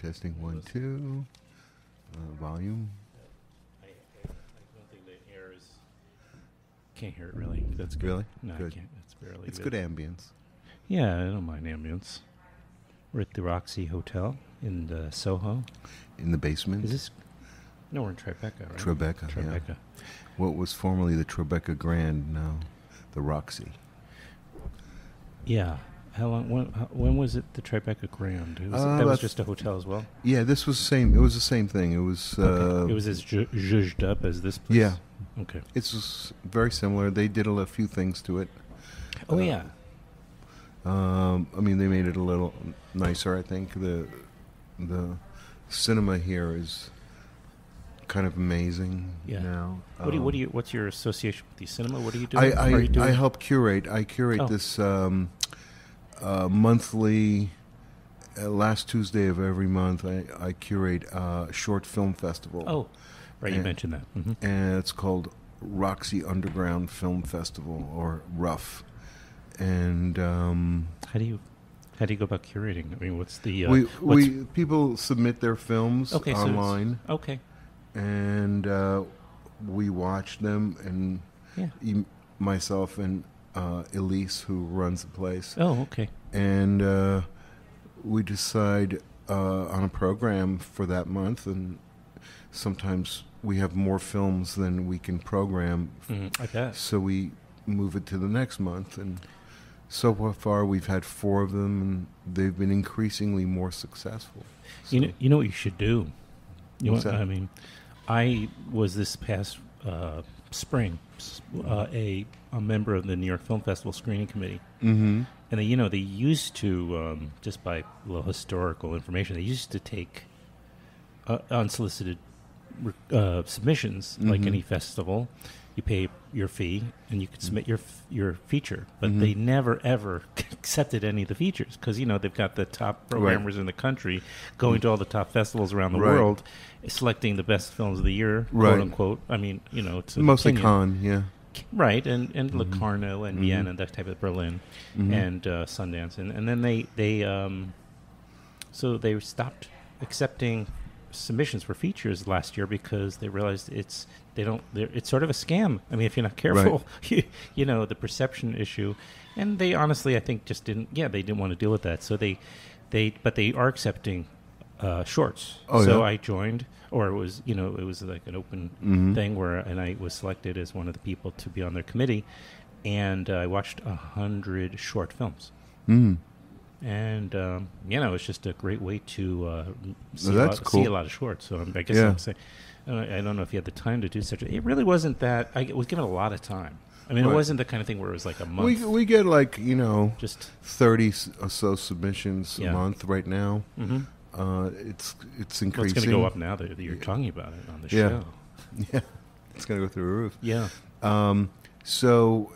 Testing one, two. Uh, volume. I, I, I don't think the air is. Can't hear it really. That's good. Really? No, Good. I can't. It's barely. It's good ambience. Yeah, I don't mind ambience. We're at the Roxy Hotel in the Soho. In the basement. Is this? No, we're in Tribeca, right? Tribeca, yeah. Tribeca. What was formerly the Tribeca Grand, now the Roxy. Yeah. How long? When, how, when was it the Tribeca Grand? It was, Uh, that was just a hotel as well. Yeah, this was the same. It was the same thing. It was. Uh, It was as ju- zhuzhed up as this place. Yeah. Okay. It's very similar. They did a few things to it. Oh Uh, yeah. Um, I mean, they made it a little nicer. I think the the cinema here is kind of amazing Yeah. now. What do you? What Um, do you? What's your association with the cinema? What are you I? Are you I, doing? I help curate. I curate Oh. this um, uh, monthly. Uh, last Tuesday of every month, I, I curate a short film festival. Oh, right. You And- mentioned that. hmm and it's called Roxy Underground Film Festival, or RUF. And um, How do you? How do you go about curating? I mean, what's the? Uh, we what's- we people submit their films Okay, so online, Okay. and uh, we watch them. And Yeah. e- myself and uh, Elise, who runs the place, Oh, okay. And uh, we decide uh, on a program for that month. And sometimes we have more films than we can program Mm, I bet. So we move it to the next month, and so far we've had four of them, and they've been increasingly more successful. You know, you know what you should do. You What's that? I mean, I was this past uh, spring uh, a a member of the New York Film Festival screening committee, Mhm. And they, you know, they used to um, just by a little historical information, they used to take uh, unsolicited uh, submissions, like Mhm. any festival. You pay your fee, and you could submit your f- your feature, but Mhm. they never ever accepted any of the features because you know they've got the top programmers in the country going to all the top festivals around the Right. world, selecting the best films of the year, Right. quote unquote. I mean, you know, it's Mostly opinion. con, yeah. Right? And and Mhm. Locarno and Mhm. Vienna and that type of Berlin Mhm. and uh, Sundance, and and then they they um, so they stopped accepting submissions for features last year because they realized it's they don't they're, it's sort of a scam. I mean, if you're not careful, you, you know the perception issue, and they honestly I think just didn't yeah they didn't want to deal with that, so they they but they are accepting uh, shorts. Oh, so yeah? I joined, or it was you know it was like an open Mhm. thing where and I was selected as one of the people to be on their committee, and uh, I watched a hundred short films, Mm. and um, you know it's just a great way to uh, see, Well, a lot, see a lot of shorts. So I'm, I guess Yeah. I'm saying I don't know if you had the time to do such. a It really wasn't that. I was given a lot of time. I mean, Right. it wasn't the kind of thing where it was like a month. We we get like you know just thirty or so submissions Yeah. a month right now. hmm Uh, it's it's well, increasing. it's going to go up now that you're talking about it on the Yeah. show. Yeah, it's gonna go through the roof. Yeah. Um, so,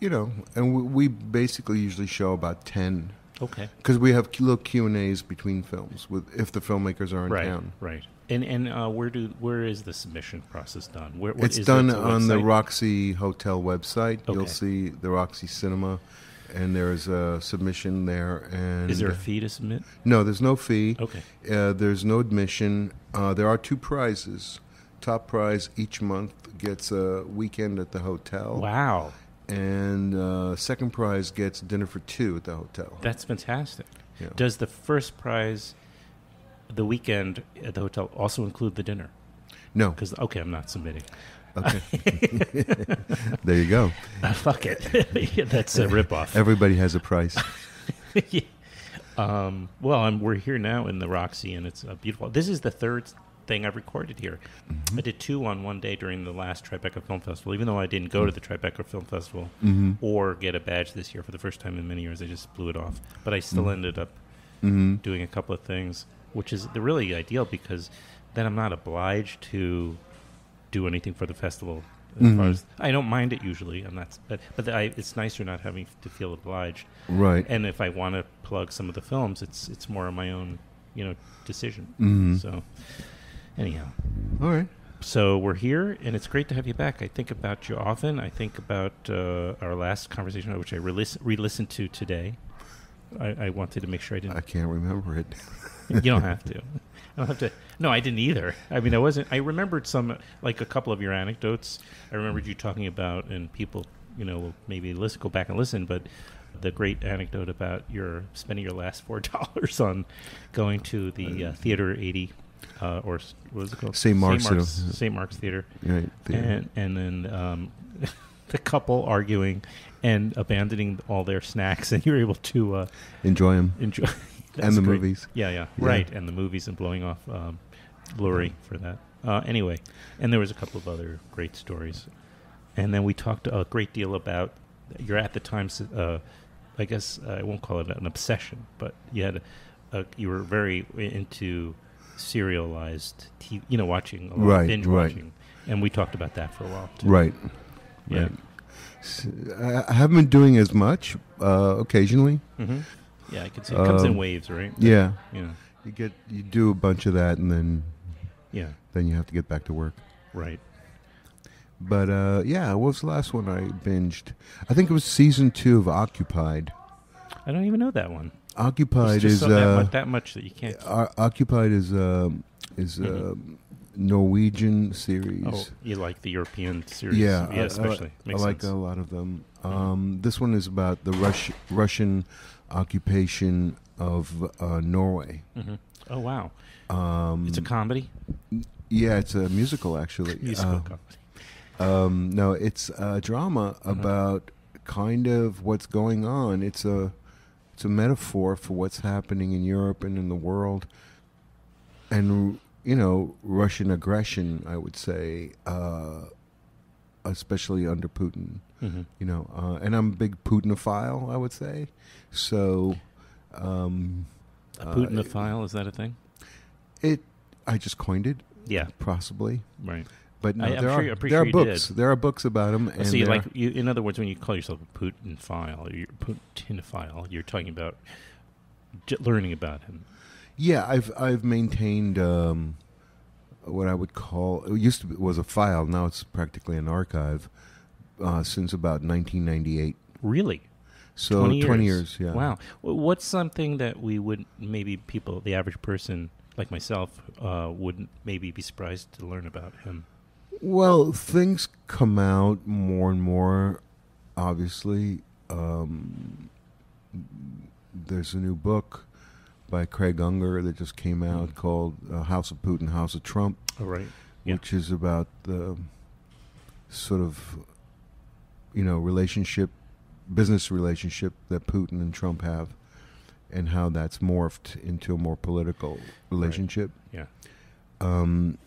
you know, and we, we basically usually show about ten Okay. because we have little Q and A's between films with if the filmmakers are in right. town. Right. And and uh, where do where is the submission process done? Where, It's done on the? Roxy Hotel website. You'll see the Roxy Cinema, and there's a submission there. And Is there a fee to submit? no? There's no fee. Okay. Uh, there's no admission. Uh, there are two prizes. Top prize each month gets a weekend at the hotel. Wow. And uh, second prize gets dinner for two at the hotel. That's fantastic. Yeah. Does the first prize, the weekend at the hotel, also include the dinner? no. Because okay, I'm not submitting. Okay. there you go. Ah, fuck it. Yeah, That's a ripoff. Everybody has a price. Yeah. um, well, I'm, we're here now in the Roxy, and it's uh, beautiful. This is the third thing I've recorded here. Mm-hmm. I did two on one day during the last Tribeca Film Festival, even though I didn't go to the Tribeca Film Festival Mm-hmm. or get a badge this year for the first time in many years. I just blew it off. But I still Mm. ended up Mm-hmm. doing a couple of things, which is the really ideal because then I'm not obliged to do anything for the festival. As far Mhm. as I don't mind it usually, I'm not, but but I, it's nicer not having to feel obliged. Right. And if I want to plug some of the films, it's it's more of my own, you know, decision. Mhm. So, anyhow, All right. so we're here, and it's great to have you back. I think about you often. I think about uh, our last conversation, which I re-lis- re-listened to today, I, I wanted to make sure I didn't. I can't remember it. you don't have to. I don't have to. No, I didn't either. I mean, I wasn't. I remembered some, like a couple of your anecdotes. I remembered you talking about, and people, you know, will maybe listen, go back and listen. But the great anecdote about your spending your last four dollars on going to the uh, Theater 80, uh, or what was it called? St. Mark's, St. Mark's, uh, St. Mark's Theater, Right. there. and and then um, the couple arguing and abandoning all their snacks, and you're able to uh, Enjoy them. enjoy And the great. movies. Yeah, yeah, Yeah. right. And the movies and blowing off um, Lurie for that. Uh, anyway, and there was a couple of other great stories, and then we talked a great deal about you're at the time. Uh, I guess I won't call it an obsession, but you had a, you were very into serialized, TV, you know, watching a lot of Right, binge right. watching, and we talked about that for a while. Too. Right. Yeah. right. I haven't been doing as much uh, occasionally. hmm Yeah, I could see it comes in Um, waves, right? Yeah. Yeah. You get you do a bunch of that and then Yeah. then you have to get back to work. Right. But uh, yeah, what was the last one I binged? I think it was season two of Occupied. I don't even know that one. Occupied is so that, uh, much, that much that you can't. O- Occupied is um is Mhm. Norwegian series. Oh, you like the European series? Yeah, yeah, I- I, especially. I, Makes like sense. a lot of them. Mhm. Um, this one is about the Rush, Russian occupation of uh, Norway. Mhm. Oh wow, Um, it's a comedy. yeah, it's a musical actually. Musical Uh, comedy. Um, no, it's a drama Uh-huh. about kind of what's going on. It's a it's a metaphor for what's happening in Europe and in the world, and you know Russian aggression. I would say, uh, especially under Putin. Mhm. You know, uh, and I'm a big Putinophile. I would say, so. Um, A uh, Putinophile is that a thing? It. I just coined it, Yeah, possibly. right. But no, I- there sure- are there sure are books. did. There are books about him. And you there like, you, in other words, when you call yourself a Putinophile, you're Putinophile, you're talking about j- learning about him. Yeah, I've I've maintained um, what I would call it used to be, was a file. Now it's practically an archive uh, since about 1998. Really? So 20 years. years. yeah. Wow. What's something that we would maybe people, the average person like myself, uh, would maybe be surprised to learn about him? Well, things come out more and more. Obviously, um, there's a new book by Craig Unger that just came out Mm. called uh, "House of Putin, House of Trump." Oh, right. Yeah. which is about the sort of you know relationship business relationship that Putin and Trump have and how that's morphed into a more political relationship. Yeah. Um,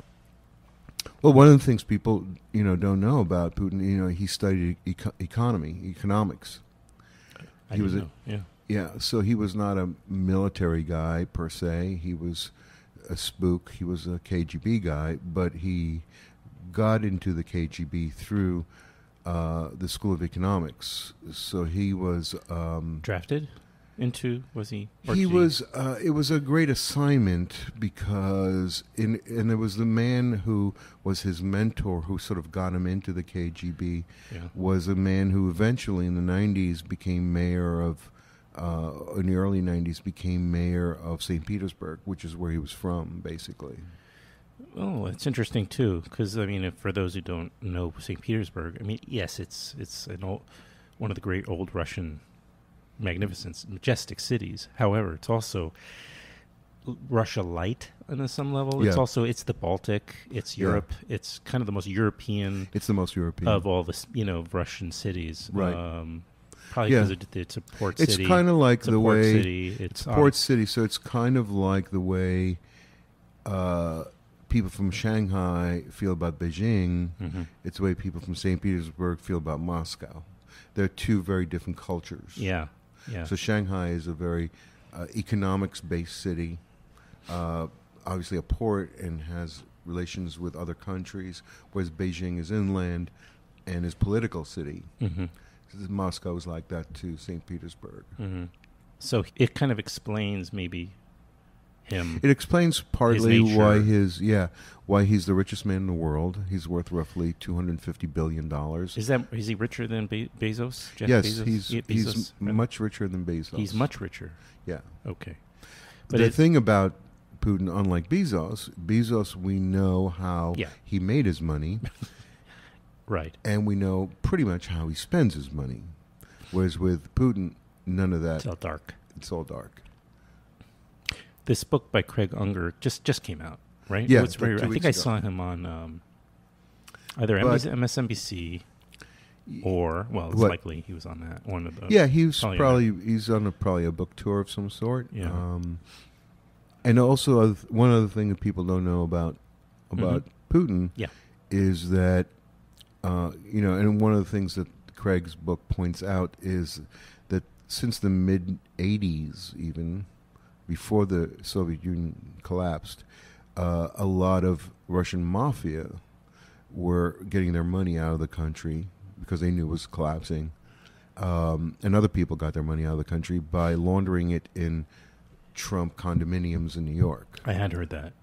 well, one of the things people you know don't know about Putin, you know, he studied eco- economy, economics. I He was a- know. Yeah. Yeah, so he was not a military guy per se. He was a spook. He was a KGB guy, but he got into the KGB through uh, the School of Economics. So he was um, Drafted into was he? he was. Uh, it was a great assignment because in and it was the man who was his mentor who sort of got him into the KGB Yeah. was a man who eventually in the 90s became mayor of uh, in the early 90s became mayor of St. Petersburg, which is where he was from, basically. Oh, it's interesting too, because I mean, if, for those who don't know St. Petersburg, I mean, yes, it's it's an old, one of the great old Russian, magnificent, majestic cities. However, it's also Russia light on some level. It's also it's the Baltic, it's Yeah. Europe, it's kind of the most European It's the most European. of all the you know Russian cities. Right. Um, probably Yeah. because it's a port it's city. It's kind of like the port way city. It's, it's port city, so it's kind of like the way uh, people from Shanghai feel about Beijing. Mhm. It's the way people from St. Petersburg feel about Moscow. They're two very different cultures. Yeah, yeah. So Shanghai is a very uh, economics-based city, uh, obviously a port, and has relations with other countries. Whereas Beijing is inland and is political city. hmm Moscow is like that to St. Petersburg. hmm So it kind of explains maybe him. It explains partly nature. why his yeah why he's the richest man in the world. He's worth roughly two hundred fifty billion dollars. Is that is he richer than Be- Bezos? Jeff Yes, Bezos? he's Yeah, he's Bezos, m- right? much richer than Bezos. He's much richer. yeah. Okay, but the it, thing about Putin, unlike Bezos, Bezos we know how Yeah. he made his money, right. and we know pretty much how he spends his money. Whereas with Putin, none of that. It's all dark. It's all dark. This book by Craig Unger just just came out, right? Yeah, It's very- I think weeks I saw him on um, either But- MSNBC or well, it's What- likely he was on that one of the. Yeah, he's probably probably, he's on a probably a book tour of some sort. Yeah. Um, and also, one other thing that people don't know about about Putin Mm-hmm. Yeah. is that uh, you know, and one of the things that Craig's book points out is that since the mid '80s, even before the Soviet Union collapsed, uh, a lot of Russian mafia were getting their money out of the country because they knew it was collapsing. Um, and other people got their money out of the country by laundering it in Trump condominiums in New York. I had heard that.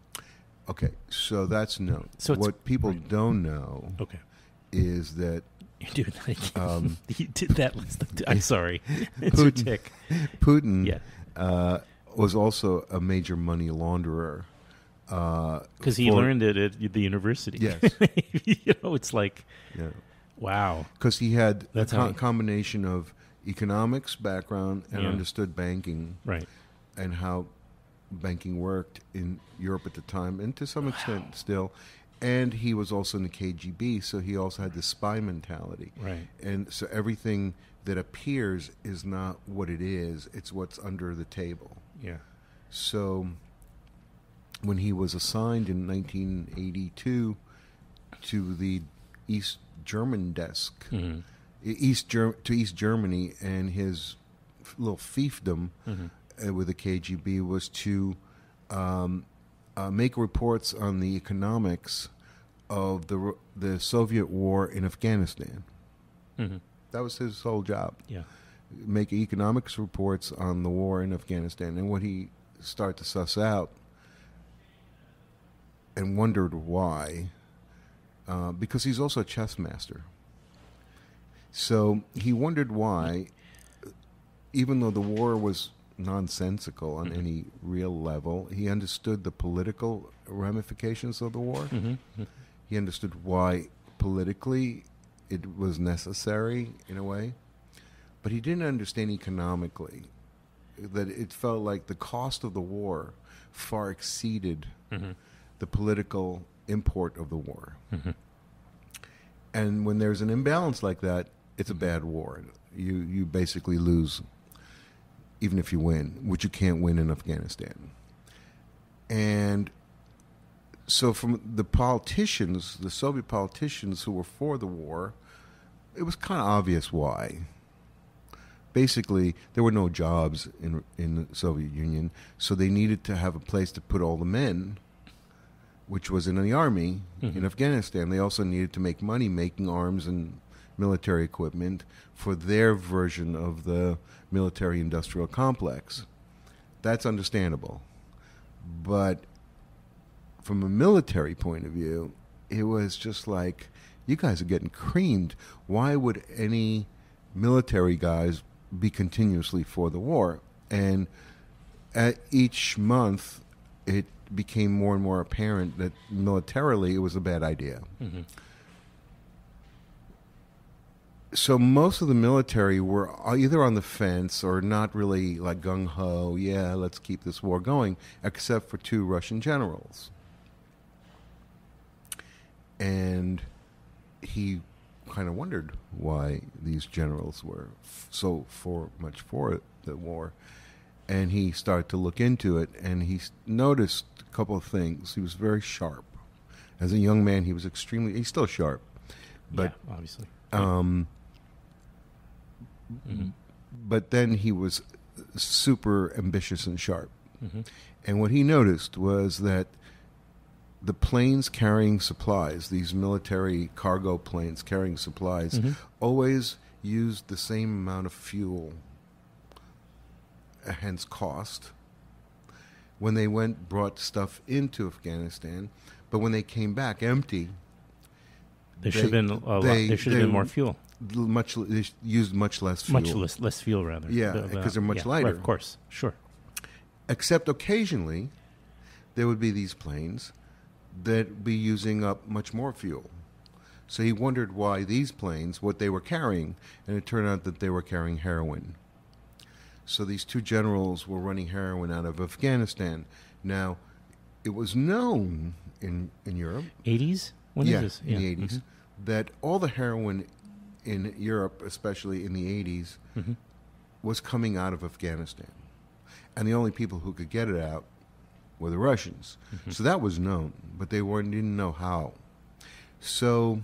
Okay, so that's known. So what people right. don't know Okay, is that you do that. Um, you did that. last- I'm sorry. Putin- tick. Putin Yeah, uh, was also a major money launderer. Uh, because he for- learned it at the university. Yes. you know, it's like Yeah. wow. Because he had That's a co- he- combination of economics background and Yeah. understood banking Right. and how banking worked in Europe at the time, and to some extent still. And he was also in the KGB, so he also had the spy mentality. Right. And so everything that appears is not what it is; it's what's under the table. Yeah. So when he was assigned in 1982 to the East German desk, hmm East Ger- to East Germany, and his little fiefdom hmm uh, with the KGB was to um, uh, make reports on the economics of the the Soviet war in Afghanistan. hmm That was his whole job Yeah. make economics reports on the war in Afghanistan, and what he started to suss out and wondered why, uh, because he's also a chess master. So he wondered why, even though the war was nonsensical on Mhm. any real level, he understood the political ramifications of the war. hmm He understood why politically it was necessary in a way, but he didn't understand economically that it felt like the cost of the war far exceeded hmm the political import of the war. hmm And when there's an imbalance like that, it's a bad war. You you basically lose even if you win, which you can't win in Afghanistan. And so from the politicians, the Soviet politicians who were for the war, it was kind of obvious why. Basically, there were no jobs in in the Soviet Union, so they needed to have a place to put all the men, which was in the army in Mhm. Afghanistan. They also needed to make money making arms and military equipment for their version of the military industrial complex. That's understandable. But from a military point of view, it was just like, you guys are getting creamed. Why would any military guys be continuously for the war? And at each month, it became more and more apparent that militarily it was a bad idea. hmm So most of the military were either on the fence or not really like gung ho. Yeah, let's keep this war going, except for two Russian generals. And he kind of wondered why these generals were f- so for much for the war, and he started to look into it, and he noticed a couple of things. He was very sharp. As a young man, he was extremely. He's still sharp, but yeah, obviously. um, hmm but then he was super ambitious and sharp. hmm And what he noticed was that the planes carrying supplies, these military cargo planes carrying supplies, Mhm. always used the same amount of fuel, uh, hence cost. when they went brought stuff into Afghanistan, but when they came back empty, There should have been lot, there should have been more fuel, much they used much less fuel. much less less fuel rather. Yeah, The- uh, the- 'cause they're much yeah, right, lighter. of course, sure. Except occasionally, there would be these planes that would be using up much more fuel. So he wondered why these planes, what they were carrying, and it turned out that they were carrying heroin. So these two generals were running heroin out of Afghanistan. Now, it was known in in Europe, 80s? When is yeah, this? in the 80s, mm-hmm. that all the heroin in Europe, especially in the 80s, Mm-hmm. was coming out of Afghanistan. And the only people who could get it out were the Russians. Mm-hmm. So that was known, but they weren't, didn't know how. So,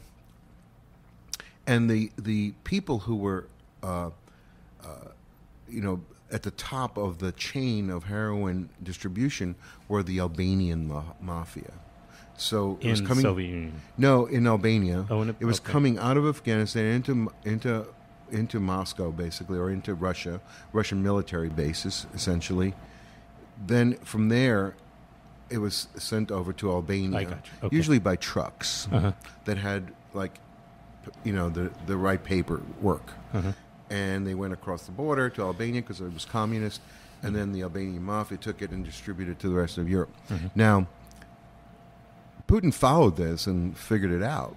and the, the people who were, uh, uh, you know, at the top of the chain of heroin distribution were the Albanian ma- mafia. So it was In coming. Soviet Union. No, in Albania. Oh, in- it was okay. coming out of Afghanistan into into into Moscow, basically, or into Russia, Russian military bases, essentially. Then from there, it was sent over to Albania, I got you. Okay. usually by trucks Uh-huh. that had like, you know, the the right paperwork, Uh-huh. and they went across the border to Albania because it was communist, and then the Albanian mafia took it and distributed it to the rest of Europe. Mm-hmm. Now, Putin followed this and figured it out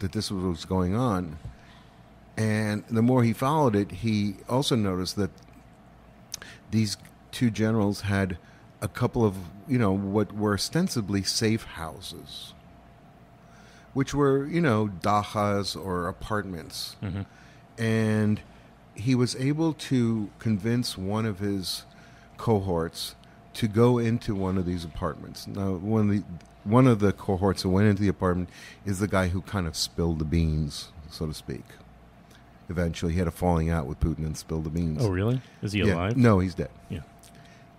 that this was what was going on. And the more he followed it, he also noticed that these two generals had a couple of, you know, what were ostensibly safe houses, which were, you know, dachas or apartments. Mhm. And he was able to convince one of his cohorts to go into one of these apartments. Now, one of the one of the cohorts who went into the apartment is the guy who kind of spilled the beans, so to speak. Eventually, he had a falling out with Putin and spilled the beans. Oh, really? Is he Yeah. alive? No, he's dead. Yeah.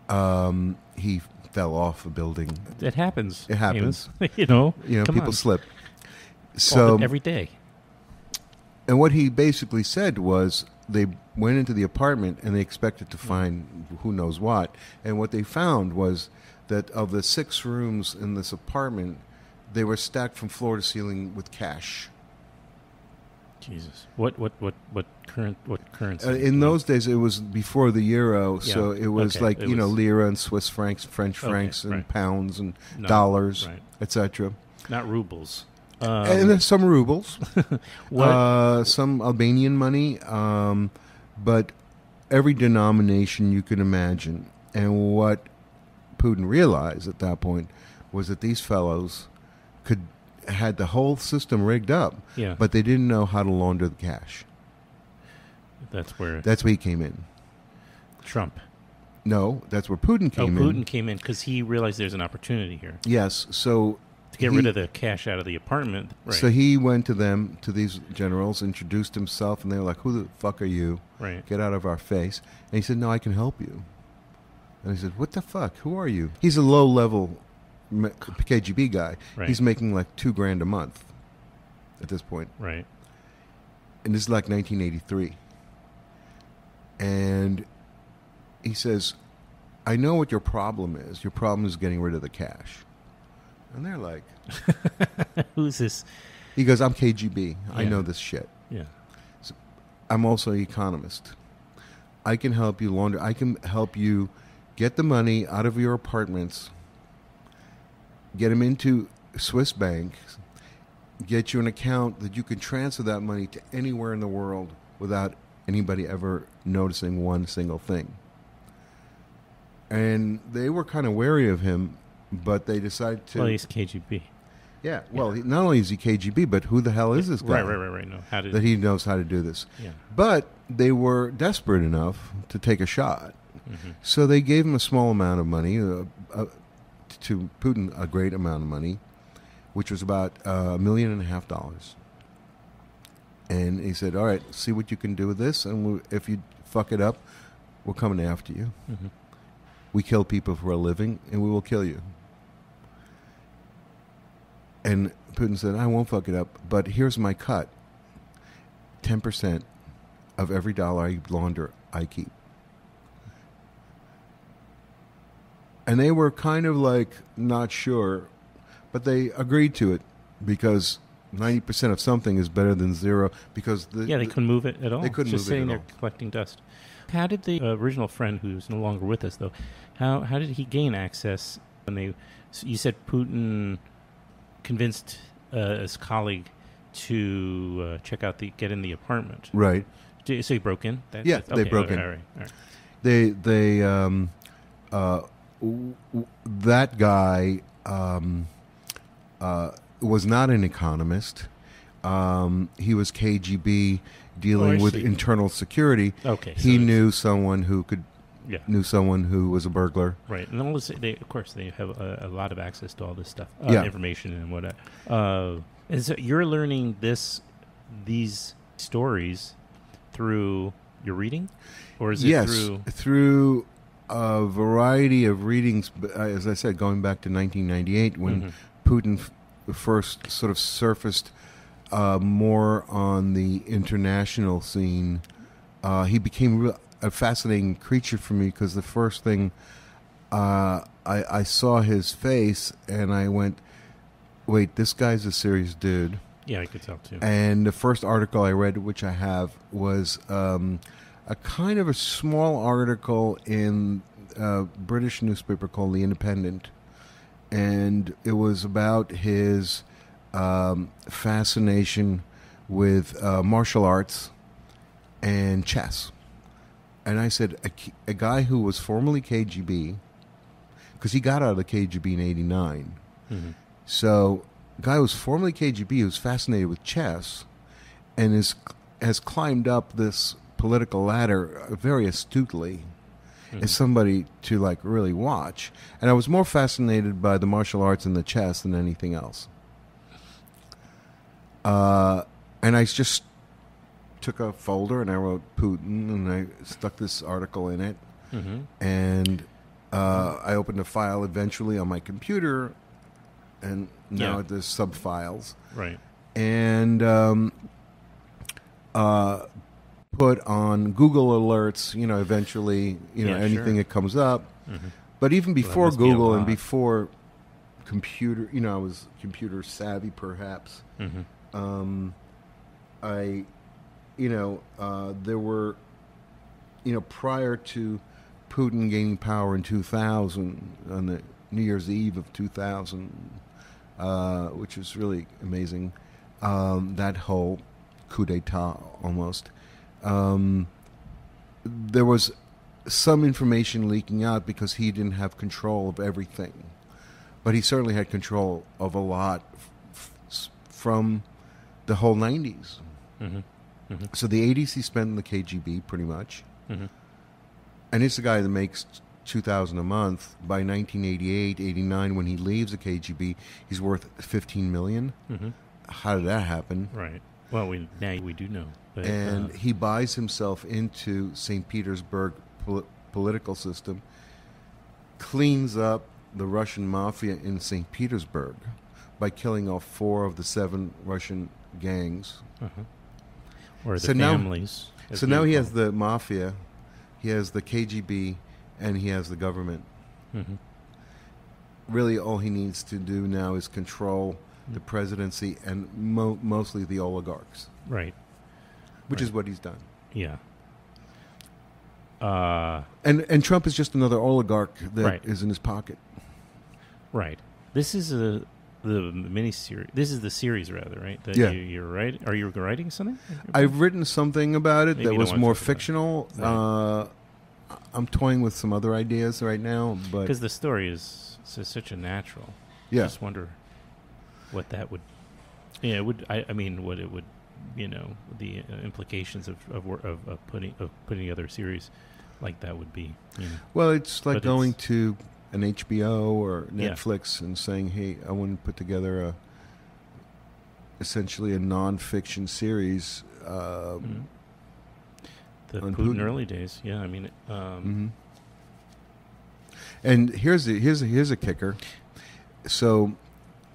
Um, he fell off a building. It happens. It happens. You know, You know, people on. slip. So every day. And what he basically said was they went into the apartment and they expected to find who knows what. And what they found was that of the six rooms in this apartment, they were stacked from floor to ceiling with cash. Jesus. What what what what current what currency? Uh, in those days, it was before the euro, so it was Okay. like It you know lira and Swiss francs, French Okay, francs, and right. pounds and No, dollars, right. etc. not rubles. Um, and then some rubles. what? Uh, some Albanian money, um, but every denomination you can imagine. And what Putin realized at that point was that these fellows could had the whole system rigged up, yeah, but they didn't know how to launder the cash. that's where That's where he came in. Trump. No, that's where Putin came Oh, Putin in. came in because he realized there's an opportunity here Yes, so to get he- rid of the cash out of the apartment. Right. So he went to them, to these generals, introduced himself, and they were like, "Who the fuck are you? right. Get out of our face!" And he said, "No, I can help you." And he said, "What the fuck? Who are you?" He's a low-level KGB guy. Right. He's making like two grand a month at this point, Right. and this is like 1983. And he says, "I know what your problem is. Your problem is getting rid of the cash." And they're like, Who's this? "He goes, I'm KGB. I know this shit." Yeah. I'm also an economist. I can help you launder. I can help you get the money out of your apartments, get them into Swiss banks, get you an account that you can transfer that money to anywhere in the world without anybody ever noticing one single thing. And they were kind of wary of him, but they decided to. Well, he's KGB. yeah, well, he, not only is he KGB, but who the hell is this guy Right. Right. Right. Right. No. How did? that he knows how to do this? yeah. But they were desperate enough to take a shot. hmm So they gave him a small amount of money, uh, uh, to Putin a great amount of money, which was about uh, a million and a half dollars. And he said, "All right, see what you can do with this, and we, if you fuck it up, we're coming after you. hmm We kill people for a living, and we will kill you." And Putin said, "I won't fuck it up, but here's my cut: ten percent of every dollar I launder, I keep." and they were kind of like not sure, but they agreed to it because ninety percent of something is better than zero. Because the, Yeah, they the- couldn't move it at all. they couldn't just move it sitting at there collecting dust. How did the original friend, who's no longer with us, though, how how did he gain access when they? So you said Putin convinced uh, his colleague to uh, check out the get in the apartment. right. Did- So he broke in. That, Yeah, that's- they broke all in. All right, all right. they they um, uh, w- w- that guy um, uh, was not an economist. Um, he was KGB dealing Oh, with internal security. Okay, he it's- knew someone who could Yeah. knew someone who was a burglar. Right, and all this, they, of course, they have a, a lot of access to all this stuff, uh, Yeah. information and whatnot. Uh, and so you're learning this, these stories through your reading, or is it yes, through? through a variety of readings. uh, As I said, going back to 1998 when Mhm. Putin f- first sort of surfaced uh, more on the international scene, uh, he became real, a fascinating creature for me because the first thing uh, I, I saw his face and I went, "Wait, this guy's a serious dude." Yeah, I could tell too. And the first article I read, which I have, was um, a kind of a small article in a British newspaper called The Independent. And it was about his um, fascination with uh, martial arts and chess. And I said, a guy who was formerly KGB, because he got out of the KGB in 89. Mhm. So, a guy who was formerly KGB who's fascinated with chess and is has climbed up this political ladder uh, very astutely Mhm. is somebody to like really watch. And I was more fascinated by the martial arts and the chess than anything else. Uh, and I just took a folder and I wrote Putin and I stuck this article in it Mhm. and uh, I opened a file eventually on my computer, and now Yeah. there's sub files, Right. and um, uh, put on Google alerts. You know, eventually, you know, Yeah, anything sure. that comes up. Mhm. But even before be Google and before computer, you know, I was computer savvy, perhaps. Mhm. Um, I, you know, uh, there were, you know, prior to Putin gaining power in 2000, on the New Year's Eve of 2000, uh, which was really amazing, um, that whole coup d'etat almost, um, there was some information leaking out because he didn't have control of everything. But he certainly had control of a lot f- f- from the whole 90s. Mhm. Mhm. So the 80s he spent in the KGB pretty much. Mhm. And he's the guy that makes 2000 a month. By 1988, 89 when he leaves the KGB, he's worth 15 million. Mhm. How did that happen? Right. Well, we now we do know. But, and uh, he buys himself into St. Petersburg pol- political system, cleans up the Russian mafia in St. Petersburg by killing off four of the seven Russian gangs. uh-huh. Or the So now- families. as So now he has the mafia, he has the KGB, and he has the government. Mhm. Really, all he needs to do now is control the presidency and mo- mostly the oligarchs, Right. which Right. is what he's done. Yeah. Uh, And and Trump is just another oligarch that is Right. in his pocket. right. This is a the mini series. This is the series, rather, right? That Yeah. You, you're right. Are you writing something? I've written something about it Maybe that was more talk about it. fictional. Right. Uh, I'm toying with some other ideas right now, but because the story is, is such a natural. yeah, Just wonder what that would. Yeah, it would. I, I mean, what it would. You know, the uh, implications of of, of of putting of putting together a series like that would be. You know. well, it's like But going it's- to an HBO or Yeah. Netflix and saying, "Hey, I want to put together a essentially a nonfiction series." Um, Mhm. The Putin, Putin. early days. Yeah, I mean, um, Mhm. And here's the here's a, here's a kicker. So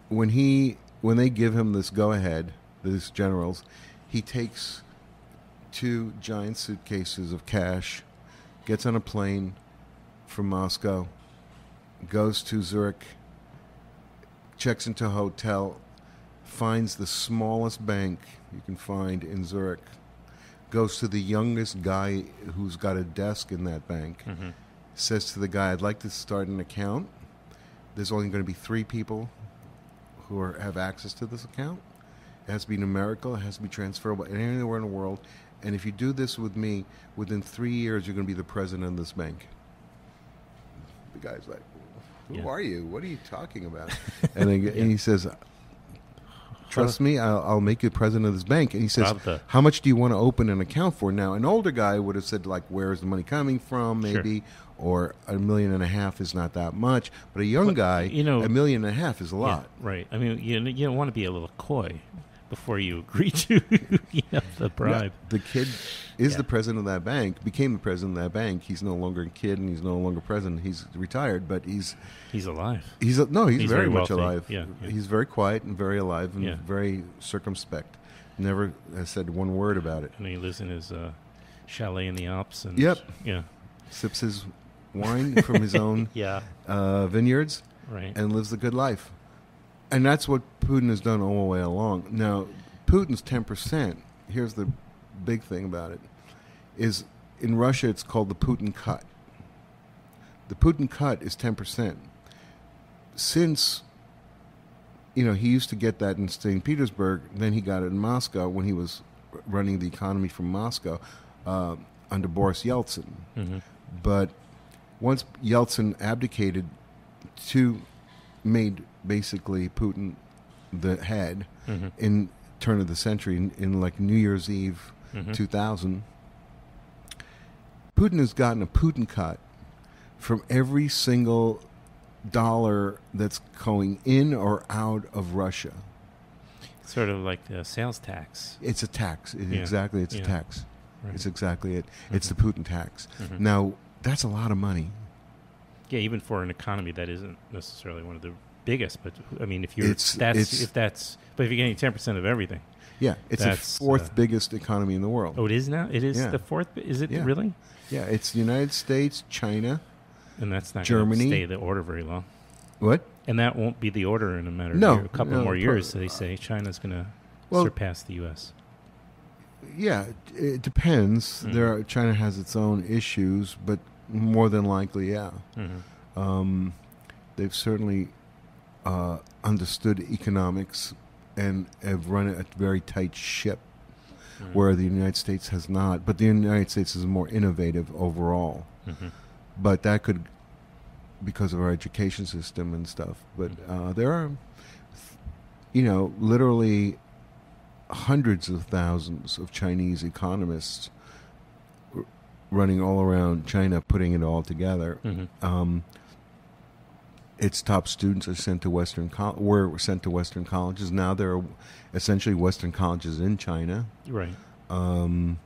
when he when they give him this go ahead, these generals, he takes two giant suitcases of cash, gets on a plane from Moscow, goes to Zurich, checks into a hotel, finds the smallest bank you can find in Zurich, goes to the youngest guy who's got a desk in that bank, Mhm. says to the guy, I'd like to start an account. There's only going to be three people who are, have access to this account. It has to be numerical, it has to be transferable anywhere in the world. And if you do this with me, within three years, you're going to be the president of this bank. The guy's like, Who Yeah. are you? What are you talking about? and, then, and he says, Trust me, I'll, I'll make you president of this bank. And he says, Pravda. How much do you want to open an account for? Now, an older guy would have said, like, where's the money coming from, Sure. maybe, or a million and a half is not that much. But a young Well, guy, you know- a million and a half is a lot. Yeah, right. I mean, you you don't want to be a little coy before you agree to you know, the bribe. The kid is Yeah. the president of that bank, became the president of that bank. He's no longer a kid and he's no longer president. He's retired, but he's He's alive. he's no, he's, He's very, very much alive. Yeah, yeah. He's very quiet and very alive and Yeah. very circumspect. Never has said one word about it. And he lives in his uh, chalet in the Alps. And Yep. Yeah. Sips his wine from his own Yeah. uh, vineyards Right. and lives a good life. And that's what Putin has done all the way along. Now, Putin's 10%, here's the big thing about it, is in Russia it's called the Putin cut. The Putin cut is 10%. Since, you know, he used to get that in St. Petersburg, then he got it in Moscow when he was running the economy from Moscow uh, under Boris Yeltsin. hmm But once Yeltsin abdicated, to made basically Putin the head hmm in turn of the century in, in like New Year's Eve hmm 2000. Putin has gotten a Putin cut from every single dollar that's going in or out of Russia. Sort of like the sales tax. It's a tax. It- Yeah. Exactly, it's Yeah. a tax. Right. It's exactly it. It's the. Putin tax. Mhm. Now that's a lot of money. Yeah, even for an economy that isn't necessarily one of the biggest, but I mean, if you're It's- that's it's- if that's but if you're getting ten percent of everything, Yeah, it's the fourth uh, biggest economy in the world. oh, it is now. It is Yeah. the fourth. Is it Yeah. really? Yeah, it's the United States, China. And that's not Germany. Stay the order very long. What? And that won't be the order in a matter No, of a couple no, more pro- years. They say China's going to Well- surpass the U.S. Yeah, it- depends. Mhm. There, are, China has its own issues, but more than likely, yeah. hmm Um, they've certainly uh, understood economics and have run a very tight ship, Mm-hmm. where the United States has not. But the United States is more innovative overall. hmm But that could, because of our education system and stuff. But uh, there are, you know, literally hundreds of thousands of Chinese economists r- running all around China, putting it all together. hmm Um, its top students are sent to Western col- were sent to Western colleges. Now there are essentially Western colleges in China. Right. Um,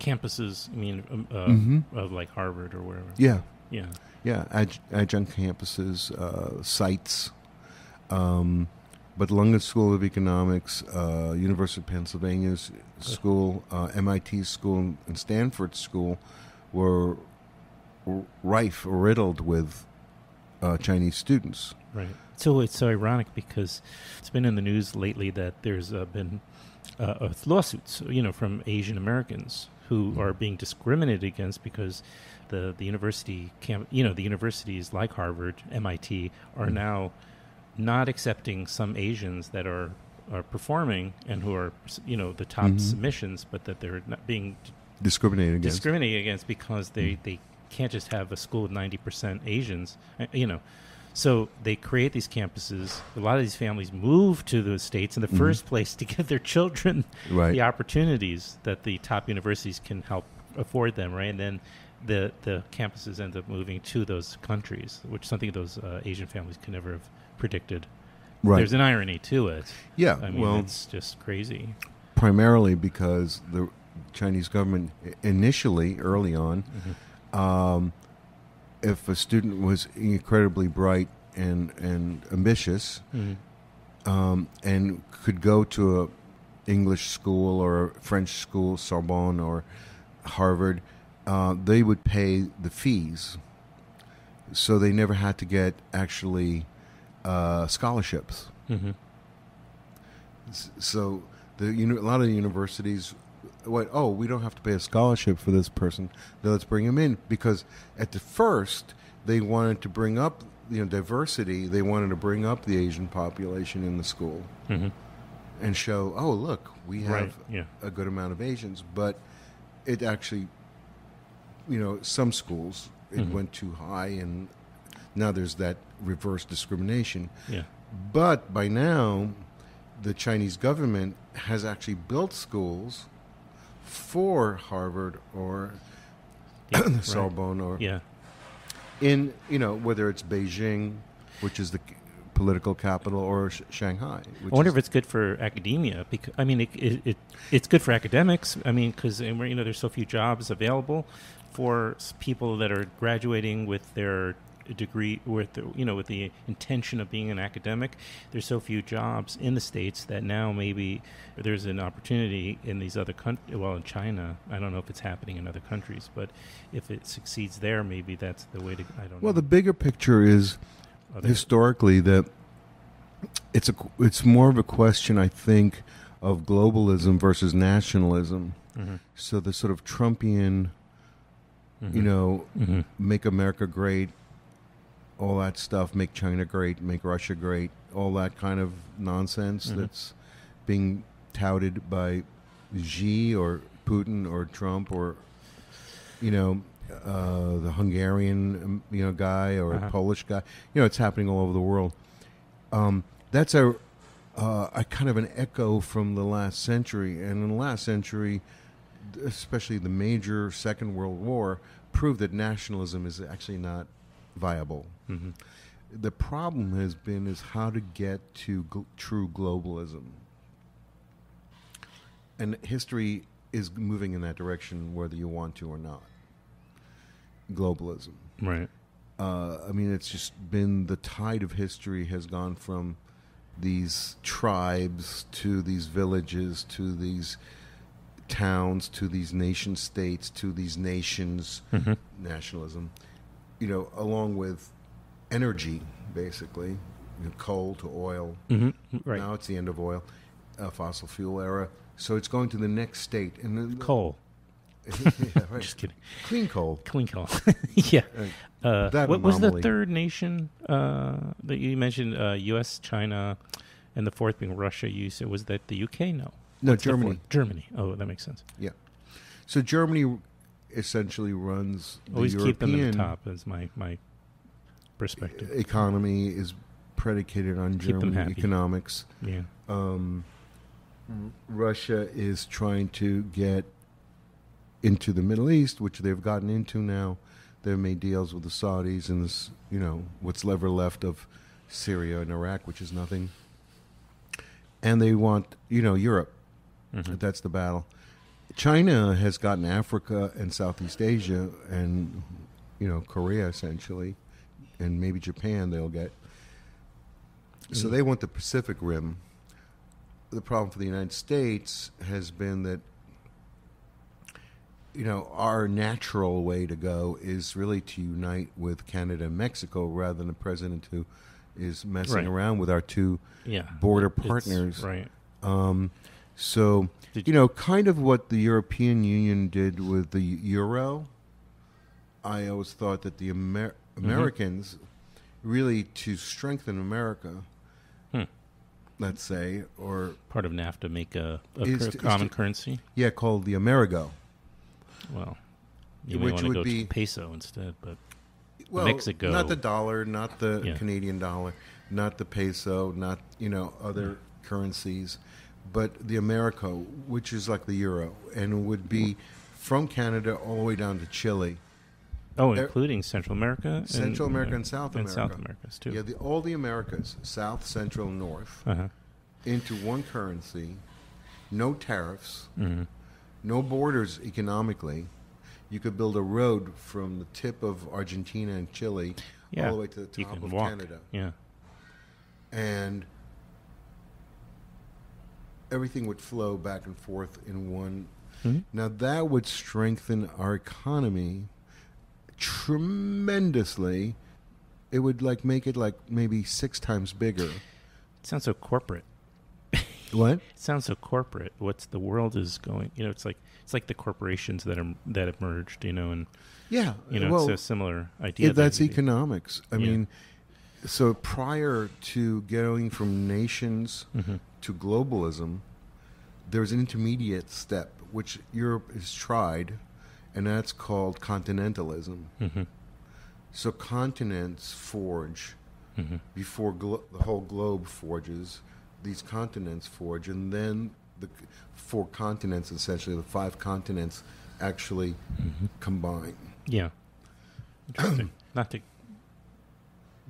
Campuses. I mean, um, uh, Mhm. of like Harvard or wherever. yeah, Yeah. yeah, adj- adjunct campuses, uh, sites. Um, but London School of Economics, uh, University of Pennsylvania's school, uh, MIT school, and Stanford school were rife, riddled with uh, Chinese students. Right. So it's so ironic because it's been in the news lately that there's uh, been uh, uh, lawsuits, you know, from Asian Americans who are being discriminated against because the the university camp, you know, the universities like Harvard, MIT are Mhm. now not accepting some Asians that are are performing and who are, you know, the top Mhm. submissions, but that they're not being Discriminated against. discriminated against because they, they can't just have a school with 90% Asians, uh, you know. So they create these campuses. A lot of these families move to the states in the Mhm. first place to give their children right. the opportunities that the top universities can help afford them, right? And then the the campuses end up moving to those countries, which something those uh, Asian families could never have predicted. right. There's an irony to it. yeah. I mean, well, it's just crazy. primarily because the Chinese government initially, early on, Mhm. Um, if a student was incredibly bright and and ambitious, Mhm. um, and could go to a English school or a French school, Sorbonne or Harvard, uh, they would pay the fees, so they never had to get actually uh, scholarships. hmm So the uni- a lot of the universities went, oh, we don't have to pay a scholarship for this person. Now let's bring him in because at the first they wanted to bring up you know diversity. They wanted to bring up the Asian population in the school hmm and show, oh, look, we have Right. Yeah. a good amount of Asians, but it actually, you know, some schools it Mhm. went too high, and now there's that reverse discrimination. Yeah. But by now, the Chinese government has actually built schools for Harvard or yeah. right. Sorbonne or Yeah. in you know whether it's Beijing, which is the political capital, or Sh- Shanghai. Which I wonder if it's good for academia because I mean it, it, it it's good for academics. I mean because you know there's so few jobs available for people that are graduating with their degree with the, you know with the intention of being an academic. There's so few jobs in the states that now maybe there's an opportunity in these other countries. Well, in China, I don't know if it's happening in other countries, but if it succeeds there, maybe that's the way to. I don't well, know. the bigger picture is Other- historically that it's a it's more of a question, I think, of globalism versus nationalism. Mhm. So the sort of Trumpian, you Mhm. know, Mhm. make America great, all that stuff, make China great, make Russia great, all that kind of nonsense Mhm. that's being touted by Xi or Putin or Trump or, you know, uh, the Hungarian, um, you know, guy or Uh-huh. Polish guy. You know, it's happening all over the world. Um, that's a, uh, a kind of an echo from the last century, and in the last century, especially the major Second World War, proved that nationalism is actually not viable. Mhm. The problem has been is how to get to gl- true globalism, and history is moving in that direction, whether you want to or not. Globalism. Right. Uh, I mean, it's just been the tide of history has gone from these tribes to these villages to these towns to these nation states to these nations Mhm. nationalism you know along with energy basically you know, coal to oil hmm Right. now it's the end of oil uh, fossil fuel era so it's going to the next state and then Coal. yeah, right. Just kidding. clean coal Clean coal. yeah. Uh, That what was the third nation uh, that you mentioned? Uh, U.S., China, and the fourth being Russia. You said was that the U.K. No. no What's germany? Germany. Oh, that makes sense. Yeah. So Germany essentially runs the Always European keep them in the top. Is my my perspective. economy is predicated on Keep German economics. Yeah. Um, Russia is trying to get into the Middle East, which they've gotten into now. They've made deals with the Saudis and this, you know, what's ever left of Syria and Iraq, which is nothing. And they want, you know, Europe. Mhm. That's the battle. China has gotten Africa and Southeast Asia and you know Korea essentially, and maybe Japan they'll get. So they want the Pacific Rim. The problem for the United States has been that you know our natural way to go is really to unite with Canada and Mexico rather than a president who is messing Right. around with our two Yeah. border It's- partners. right. Um, so, Did you know, kind of what the European Union did with the euro. I always thought that the Amer- Mm-hmm. Americans, really to strengthen America, Hmm. let's say, or Part of NAFTA make a, a Is cur- common to- currency. yeah, called the Amerigo. Well, you may Which want to would go be- peso instead, but Well, Mexico. not the dollar, not the Yeah. Canadian dollar, not the peso, not you know other currencies, but the Americo, which is like the euro, and it would be from Canada all the way down to Chile. oh, including Central America, and- Central America and South and America. South Americas too. Yeah, the, all the Americas, South, Central, North, uh-huh. into one currency, no tariffs, hmm no borders economically. You could build a road from the tip of Argentina and Chile Yeah, all the way to the you top can of walk. Canada. Yeah. And everything would flow back and forth in one. Mhm. Now, that would strengthen our economy tremendously it would like make it like maybe six times bigger. It sounds so corporate. What? It sounds so corporate. What's the world is going? You know, it's like it's like the corporations that are that have merged. You know, and Yeah, you know, well, it's a similar idea. it- that's that- economics. I Yeah. mean, so prior to going from nations Mhm. To globalism, there's an intermediate step which Europe has tried, and that's called continentalism. Mhm. So continents forge Mhm. before glo- the whole globe forges. These continents forge, and then the four continents, essentially the five continents, actually Mm-hmm. combine. Yeah. Interesting. Not to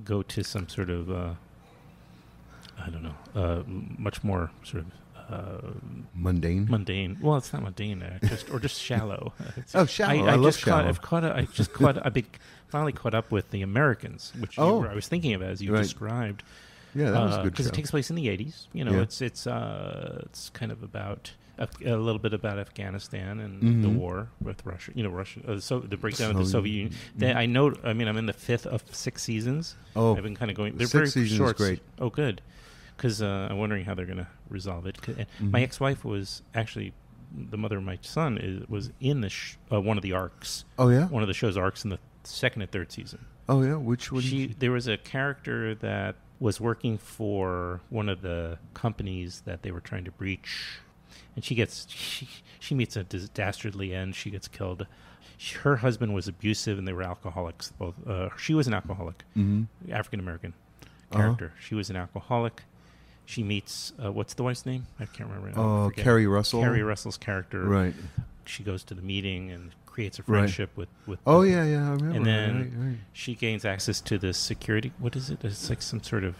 go to some sort of, uh, I don't know, uh, much more sort of uh, Mundane. mundane. Well, it's not mundane, uh, just or just shallow. It's- Oh, shallow. I love just Caught. I've caught. A, I just caught. I've been finally caught up with the Americans, which you Oh. were, I was thinking of as you Right. described. yeah, that was a good because it takes place in the '80s. You know, Yeah. it's it's uh, it's kind of about Af- a little bit about Afghanistan and the Mhm. war with Russia. You know, Russia. Uh, so the breakdown of the Soviet Union. They, I know. I mean, I'm in the fifth of six seasons. oh, I've been kind of going. They're sixth very season is short. great. Oh, good. Because uh, I'm wondering how they're going to resolve it. uh, My ex-wife was actually the mother of my son. Is, was in the sh- uh, one of the arcs, oh yeah. one of the show's arcs in the second and third season Oh yeah. Which one? she there was a character that was working for one of the companies that they were trying to breach and she gets she, she meets a dastardly end she gets killed she, her husband was abusive and they were alcoholics both uh, she was an alcoholic hmm african american Uh-huh. character she was an alcoholic she meets uh, what's the wife's name i can't remember Oh, forget. Keri Russell. Keri Russell's character Right. she goes to the meeting and creates a Right. friendship with with Oh the- yeah, yeah. I remember. and then right, right. she gains access to the security. What is it? It's like some sort of.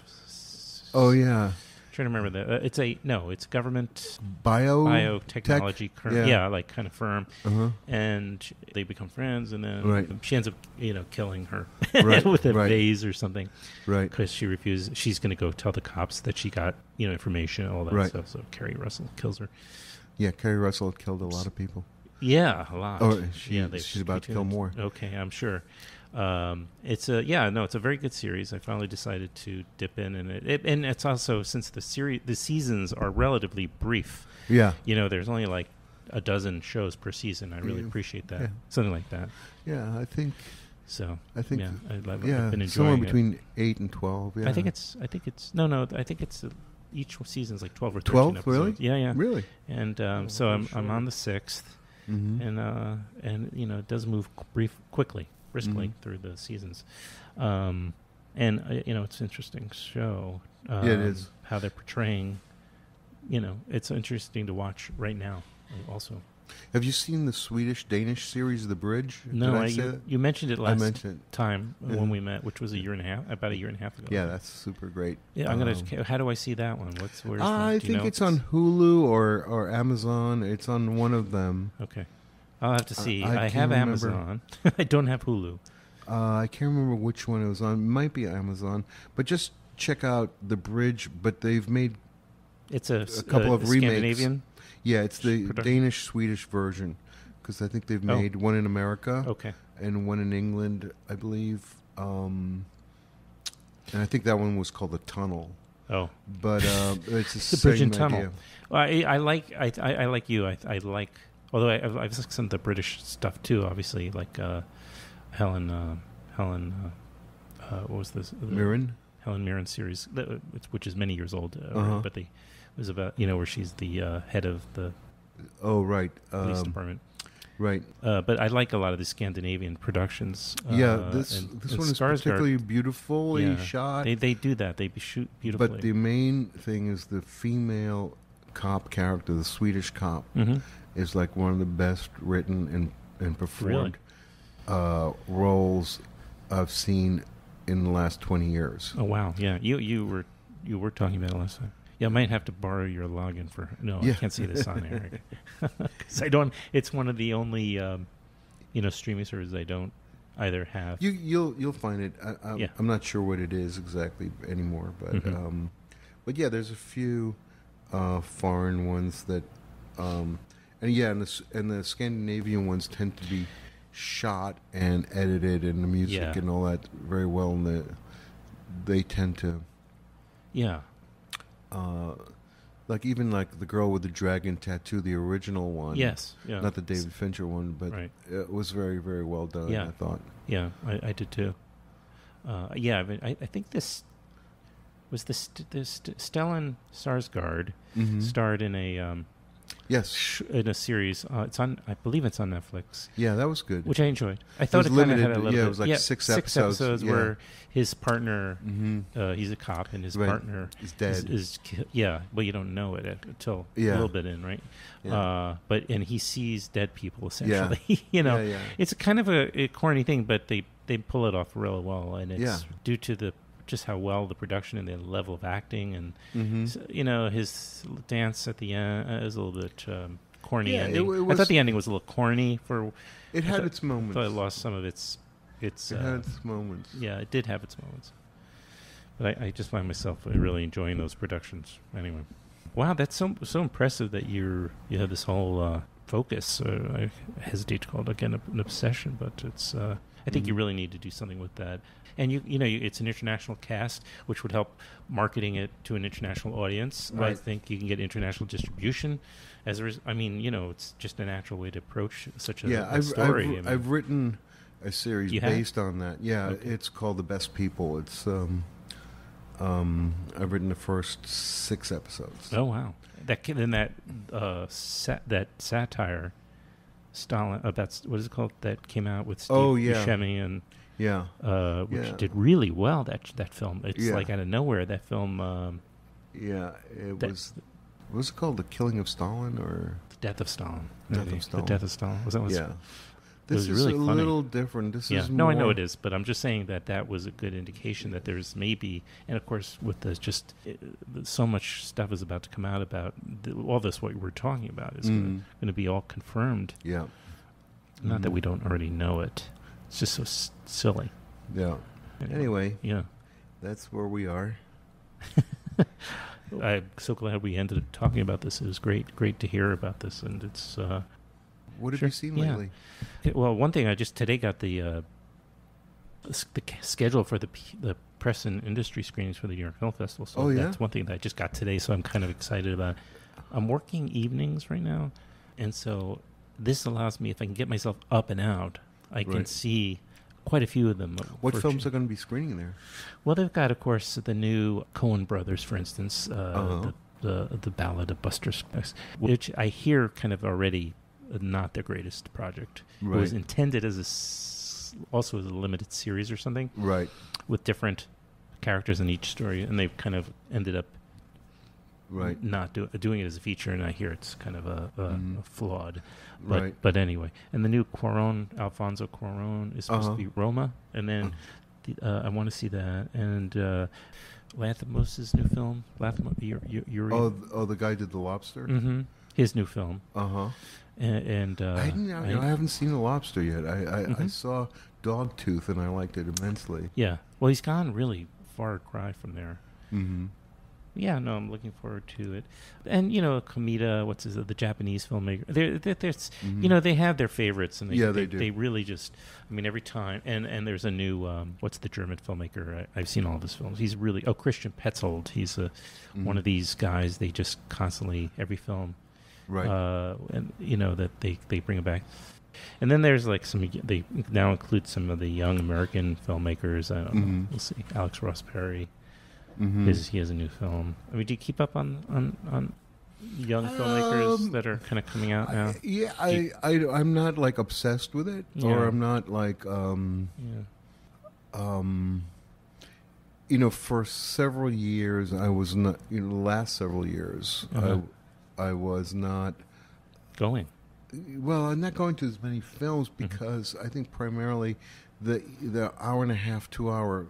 Oh yeah. Trying to remember that. Uh, it's a no. It's government Bio. biotechnology. Cur- yeah. yeah. like kind of firm, Uh huh. and they become friends, and then Right. she ends up, you know, killing her Right, with a right. vase or something Right. because she refuses. She's going to go tell the cops that she got, you know, information, all that Right. stuff. So Keri Russell kills her. Yeah, Keri Russell killed a lot of people. Yeah, a lot. Oh, she- yeah, she's about to kill more. Okay, I'm sure. Um, it's a yeah, no, it's a very good series. I finally decided to dip in, and it, it and it's also since the series the seasons are relatively brief. Yeah. You know, there's only like a dozen shows per season. I really Yeah. appreciate that, Yeah. something like that. Yeah. I think. So I think. yeah, I, I've, I've yeah. been enjoying somewhere it. between eight and twelve. Yeah. I think it's I think it's no no I think it's uh, each season's like twelve or 12, thirteen really? Yeah, yeah. really. And um, Oh, so I'm very I'm on the sixth. Mm-hmm. and uh, and you know it does move brief quickly, briskly Mhm. through the seasons, um, and uh, you know it's an interesting show. Um, Yeah, it is. how they're portraying. You know, it's interesting to watch right now. uh, Also, Have you seen the Swedish Danish series, The Bridge? no, I, I, you, you mentioned it last mentioned. time uh, Yeah. when we met, which was a year and a half, about a year and a half ago. Yeah, that's super great. yeah. I'm gonna. Um, how do I see that one? What's where's? the- I do you think know? it's on Hulu or, or Amazon. It's on one of them. Okay, I'll have to I- see. I I, can't have remember. Amazon. I don't have Hulu. Uh, I can't remember which one it was on. It might be Amazon, but just check out the bridge. But they've made It's a, A couple uh, of remakes. Scandinavian. yeah, it's the Danish Swedish version because I think they've Oh. made one in America Okay. and one in England, I believe. Um, and I think that one was called the Tunnel. Oh, But uh, it's the, The bridge and tunnel. Well, I, I like I, I, I like you. I, I like although I, I've, I've seen some of the British stuff too. Obviously, like uh, Helen uh, Helen uh, uh, what was this the Mirren. Helen Mirren series, that- which- is many years old, uh, Uh-huh. but they it was about you know where she's the uh, head of the Oh, right. police Um, department. right. Uh, but I like a lot of the Scandinavian productions. yeah, uh, this and- this and one is Skarsgård, particularly beautifully Yeah. shot. They they do that. They shoot beautifully. But the main thing is the female cop character, the Swedish cop, hmm is like one of the best written and and performed uh, roles I've seen in the last twenty years. Oh wow, yeah. You you were you were talking about it last time. Yeah, I might have to borrow your login for. No, I can't see this on because I don't. It's one of the only um, you know streaming services I don't either have. You you'll you'll find it. I, I, Yeah. I'm not sure what it is exactly anymore, but Mhm. um, but yeah, there's a few uh, foreign ones that, um, and yeah, and the and the Scandinavian ones tend to be shot and edited, and the music Yeah. and all that very well. And the they tend to, Yeah. uh, like even like the girl with the dragon tattoo, the original one. Yes. Yeah. Not the David Fincher one, but Right. it was very, very well done. Yeah. I thought. Yeah, I, I did too. Uh, yeah, I, I think this was this this Stellan Skarsgård Mhm. starred in a um, Yes. sh- in a series. Uh, it's on, I believe it's on Netflix, Yeah, that was good. which I enjoyed. I thought was it, kind of limited, had a little yeah, bit. it was like six episodes, yeah. where his partner, hmm uh, he's a cop, and his Right. partner Is dead. is yeah. Well, you don't know it until a little bit in, right? Yeah. Uh, but and he sees dead people essentially. you know, Yeah, yeah. it's kind of a, a corny thing, but they they pull it off real well, and it's Yeah. due to the just how well the production and the level of acting, and Mhm. s- you know his dance at the end uh, is a little bit um, corny. Yeah, ending. w- it I thought the ending was a little corny for. It I had thought- its moments. thought it lost some of its its. It uh, had its moments. yeah, it did have its moments. But I, I just find myself really enjoying those productions. Anyway, wow, that's so so impressive that you're you have this whole uh, focus. Uh, I hesitate to call it again an obsession, but it's. Uh, I think you Mhm. really need to do something with that. And you you know you, it's an international cast, which would help marketing it to an international audience. I think you can get international distribution. As a res- I mean, you know, it's just a natural way to approach such a, yeah, a I've, story. I've, I mean, I've written a series based on that. Yeah, Okay. it's called The Best People. It's um, um, I've written the first six episodes. Oh wow! That then that uh, sat, that satire, Stalin. Uh, what is it called? That came out with Steve Oh, yeah. Buscemi and Yeah, uh, which Yeah. did really well. That that film. It's Yeah. like out of nowhere. That film, um, yeah. It That- was. What was it called? The Killing of Stalin, or The Death of Stalin. Death of Stalin. The Death of Stalin. Was that? Was, yeah. This is really a funny. little different. This Yeah. is No, I know it is, but I'm just saying that that was a good indication that there's maybe, and of course, with the just uh, so much stuff is about to come out about the, all this. What we're talking about is Mm. going to be all confirmed. Yeah, Not that Mhm. we don't already know it. It's just so s- silly. yeah. Anyway, Yeah. that's where we are. I'm so glad we ended up talking about this. It was great, great to hear about this, and it's. Uh, What have Sure. you seen Yeah. lately? it- well, one thing I just today got the uh, the schedule for the the press and industry screenings for the New York Film Festival. So Oh, yeah? that's one thing that I just got today. So I'm kind of excited about. I'm working evenings right now, and so this allows me if I can get myself up and out, I can see quite a few of them. What for films are going to be screening there? Well, they've got, of course, the new Coen brothers, for instance, uh, Uh-huh. the, the the Ballad of Buster Scruggs, which I hear kind of already not their greatest project. It was intended as a also as a limited series or something Right, with different characters in each story, and they've kind of ended up right, not do, doing it as a feature. And I hear it's kind of a, a, Mhm. a flawed. But right. but anyway, and the new Cuarón, Alfonso Cuarón, is supposed Uh-huh. to be Roma, and then the, uh, I want to see that, and uh, Lanthimos' new film, Lanthimos, Yuri, Yuri Oh, th- oh, the guy did the lobster. hmm his new film, Uh huh. and, and uh, I, didn't, I, I haven't seen the lobster yet. I I, I Mhm. saw Dogtooth and I liked it immensely. yeah, well, he's gone really far cry from there. Mm-hmm. Yeah, no, I'm looking forward to it, and you know, Komida, what's his, the Japanese filmmaker? They're, they're, there's, you know, they have their favorites, and they, Mm-hmm. Yeah, they, they do. They really just, I mean, every time, and and there's a new, um, what's the German filmmaker? I, I've seen all of his films. He's really, oh, Christian Petzold. He's a one Mhm. of these guys. They just constantly every film, right. uh, and you know that they they bring it back. And then there's like some. They now include some of the young American filmmakers. I don't know. Mhm. We'll see. Alex Ross Perry. Mhm. His, he has a new film. I mean, do you keep up on on, on young filmmakers Um, that are kind of coming out now? I, yeah, I, you- I, I'm not like obsessed with it, Yeah. or I'm not like, um, yeah. um, you know, for several years, I was not, you know, the last several years, Uh-huh. I, I was not, Going. well, I'm not going to as many films Mm-hmm. because I think primarily the, the hour and a half, two hour,